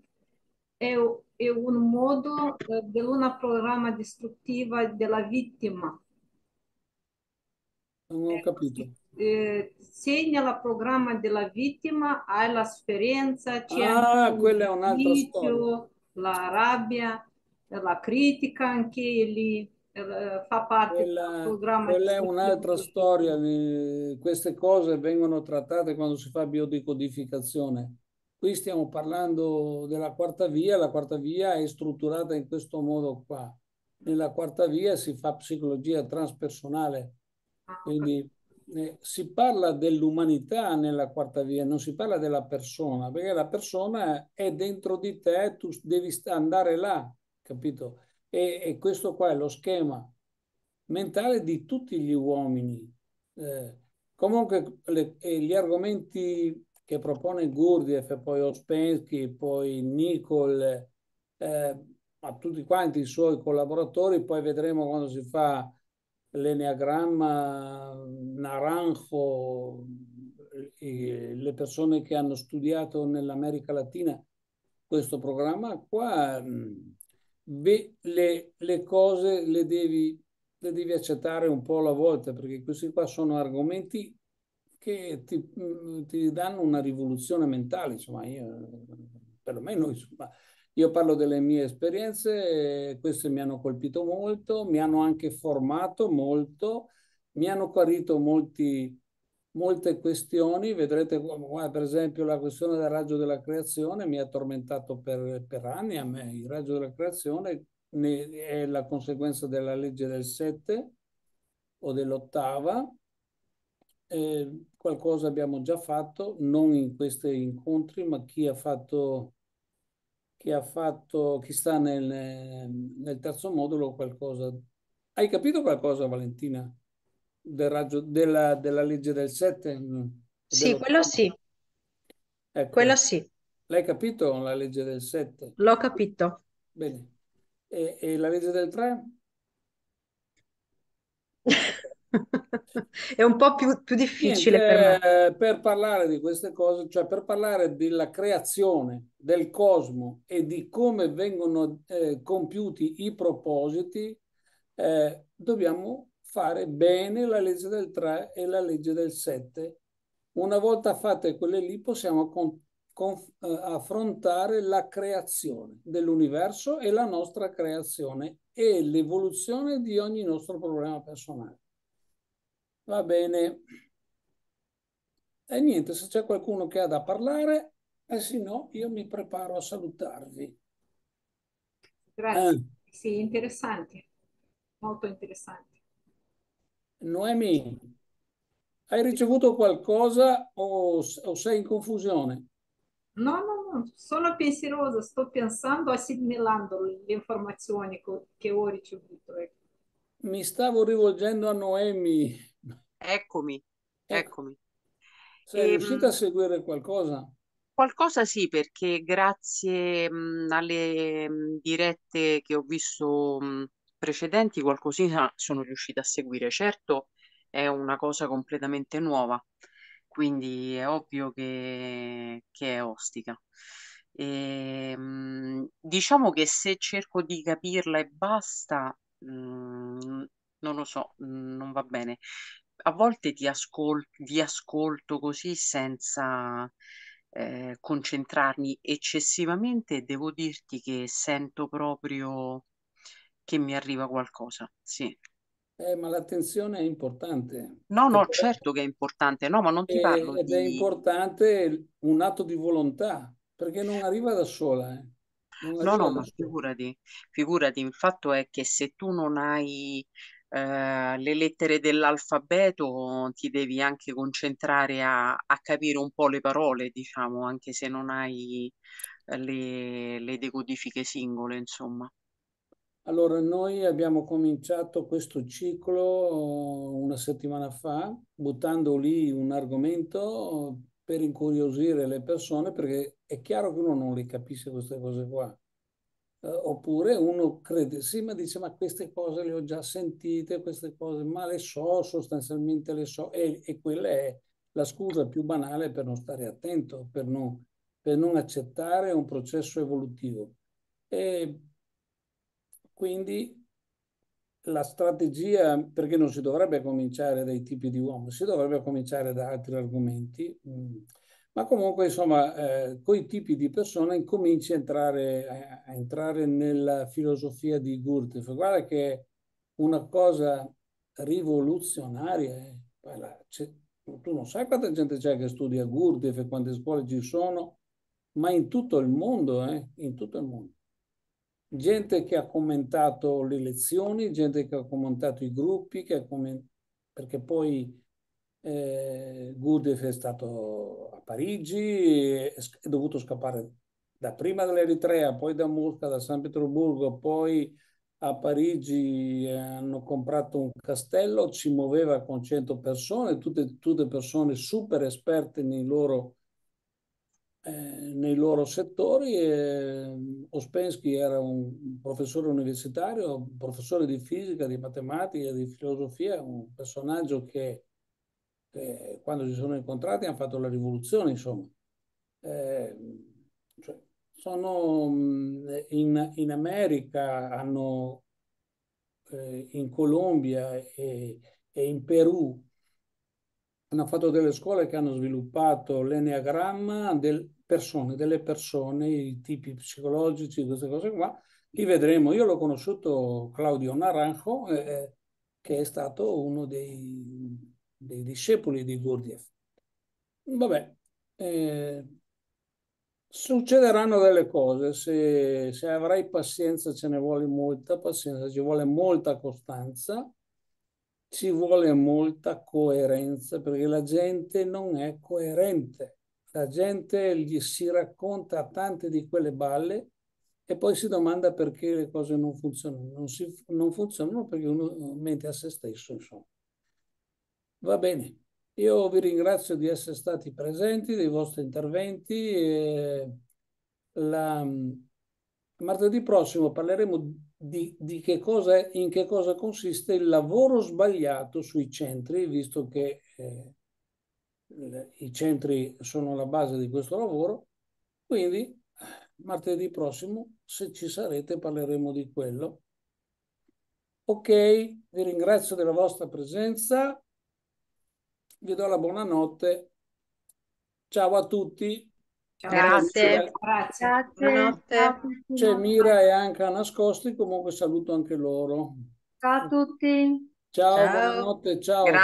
è, è un modo eh, di una programma distruttiva della vittima. Non ho capito. Eh, se nel programma della vittima hai la sofferenza, c'è Ah, quella è un'altra storia. la rabbia, la critica anche lì, eh, fa parte del Quella, programma quella è un'altra del storia. Queste cose vengono trattate quando si fa biodecodificazione. Qui stiamo parlando della quarta via. La quarta via è strutturata in questo modo qua. Nella quarta via si fa psicologia transpersonale, quindi eh, si parla dell'umanità nella quarta via, non si parla della persona, perché la persona è dentro di te, tu devi andare là, capito? E, e questo qua è lo schema mentale di tutti gli uomini. Eh, comunque le- gli argomenti che propone Gurdjieff, poi Ouspensky, poi Nicol, eh, ma tutti quanti i suoi collaboratori, poi vedremo quando si fa l'Enneagramma Naranjo, eh, le persone che hanno studiato nell'America Latina questo programma. Qua, mh, ve- le, le cose le devi, le devi accettare un po' alla volta, perché questi qua sono argomenti che ti, mh, ti danno una rivoluzione mentale, insomma, io, perlomeno, insomma, io parlo delle mie esperienze, queste mi hanno colpito molto, mi hanno anche formato molto, mi hanno chiarito molti, molte questioni. Vedrete, per esempio, la questione del raggio della creazione mi ha tormentato per, per anni a me. Il raggio della creazione ne- è la conseguenza della legge del 7 o dell'ottava. Eh, qualcosa abbiamo già fatto, non in questi incontri, ma chi ha fatto chi ha fatto, chi sta nel, nel terzo modulo qualcosa. Hai capito qualcosa, Valentina, del raggio, della, della legge del 7? Sì, quello sì, Ecco, quello sì, l'hai capito la legge del 7? l'ho capito. Bene. E, e la legge del 3? È un po' più, più difficile per. Niente, eh, per parlare di queste cose, cioè per parlare della creazione del cosmo e di come vengono eh, compiuti i propositi, eh, dobbiamo fare bene la legge del 3 e la legge del 7. Una volta fatte quelle lì possiamo con- con- eh, affrontare la creazione dell'universo e la nostra creazione e l'evoluzione di ogni nostro problema personale. Va bene. E niente, se c'è qualcuno che ha da parlare, e se no, io mi preparo a salutarvi. Grazie. Eh, Sì, interessante, molto interessante. Noemi, hai ricevuto qualcosa o, o sei in confusione? No, no, no, sono pensierosa, sto pensando, assimilando le informazioni che ho ricevuto. ecco. Mi stavo rivolgendo a Noemi. Eccomi, Ecco, eccomi. sei E, riuscita a seguire qualcosa? qualcosa sì, perché grazie mh, alle mh, dirette che ho visto mh, precedenti, qualcosina sono riuscita a seguire. Certo, è una cosa completamente nuova. quindi è ovvio che, che è ostica. E, mh, diciamo che se cerco di capirla e basta, non lo so, non va bene. A volte ti ascol- vi ascolto così senza eh, concentrarmi eccessivamente devo dirti che sento proprio che mi arriva qualcosa. Sì. Eh, ma l'attenzione è importante. No, no, certo che è importante, no, ma non ti e- parlo ed è di... importante un atto di volontà, perché non arriva da sola, eh. No, no, ma figurati, figurati, il fatto è che se tu non hai eh, le lettere dell'alfabeto, ti devi anche concentrare a, a capire un po' le parole, diciamo, anche se non hai eh, le, le decodifiche singole, insomma. Allora, noi abbiamo cominciato questo ciclo una settimana fa, buttando lì un argomento per incuriosire le persone, perché è chiaro che uno non le capisce queste cose qua. Eh, oppure uno crede, sì, ma dice, ma queste cose le ho già sentite, queste cose, ma le so, sostanzialmente le so, e, e quella è la scusa più banale per non stare attento, per non, per non accettare un processo evolutivo. E quindi la strategia, perché non si dovrebbe cominciare dai tipi di uomo, si dovrebbe cominciare da altri argomenti, mm. Ma comunque insomma, eh, con i tipi di persone incominci a entrare, a, entrare nella filosofia di Gurdjieff. Guarda che una cosa rivoluzionaria. eh. Tu non sai quanta gente c'è che studia Gurdjieff e quante scuole ci sono, ma in tutto il mondo, eh, in tutto il mondo gente che ha commentato le lezioni, gente che ha commentato i gruppi, che ha commen- perché poi eh, Gurdjieff è stato a Parigi, è, è dovuto scappare da prima dall'Eritrea, poi da Mosca, da San Pietroburgo, poi a Parigi eh, hanno comprato un castello, ci muoveva con 100 persone, tutte, tutte persone super esperte nei loro eh, nei loro settori. E Ospensky era un professore universitario, un professore di fisica, di matematica, di filosofia, un personaggio che, che quando si sono incontrati hanno fatto la rivoluzione, insomma. Eh, cioè, sono in, in America, hanno eh, in Colombia e, e in Perù hanno fatto delle scuole che hanno sviluppato l'enneagramma del persone, delle persone, i tipi psicologici, queste cose qua. Li vedremo. Io l'ho conosciuto Claudio Naranjo, eh, che è stato uno dei, dei discepoli di Gurdjieff. Vabbè, eh, succederanno delle cose. Se, se avrai pazienza, ce ne vuole molta pazienza, ci vuole molta costanza ci vuole molta coerenza perché la gente non è coerente. La gente gli si racconta tante di quelle balle e poi si domanda perché le cose non funzionano. Non, si, non funzionano perché uno mente a se stesso, insomma. Va bene. Io vi ringrazio di essere stati presenti, dei vostri interventi. La, martedì prossimo parleremo di, di che cosa, in che cosa consiste il lavoro sbagliato sui centri, visto che eh, i centri sono la base di questo lavoro. Quindi martedì prossimo, se ci sarete, parleremo di quello. Ok, vi ringrazio della vostra presenza, vi do la buonanotte. Ciao a tutti. Grazie. Grazie. Buonanotte. C'è Mira e Anca nascosti, comunque saluto anche loro. Ciao a tutti. Ciao, Ciao. buonanotte, ciao. Grazie.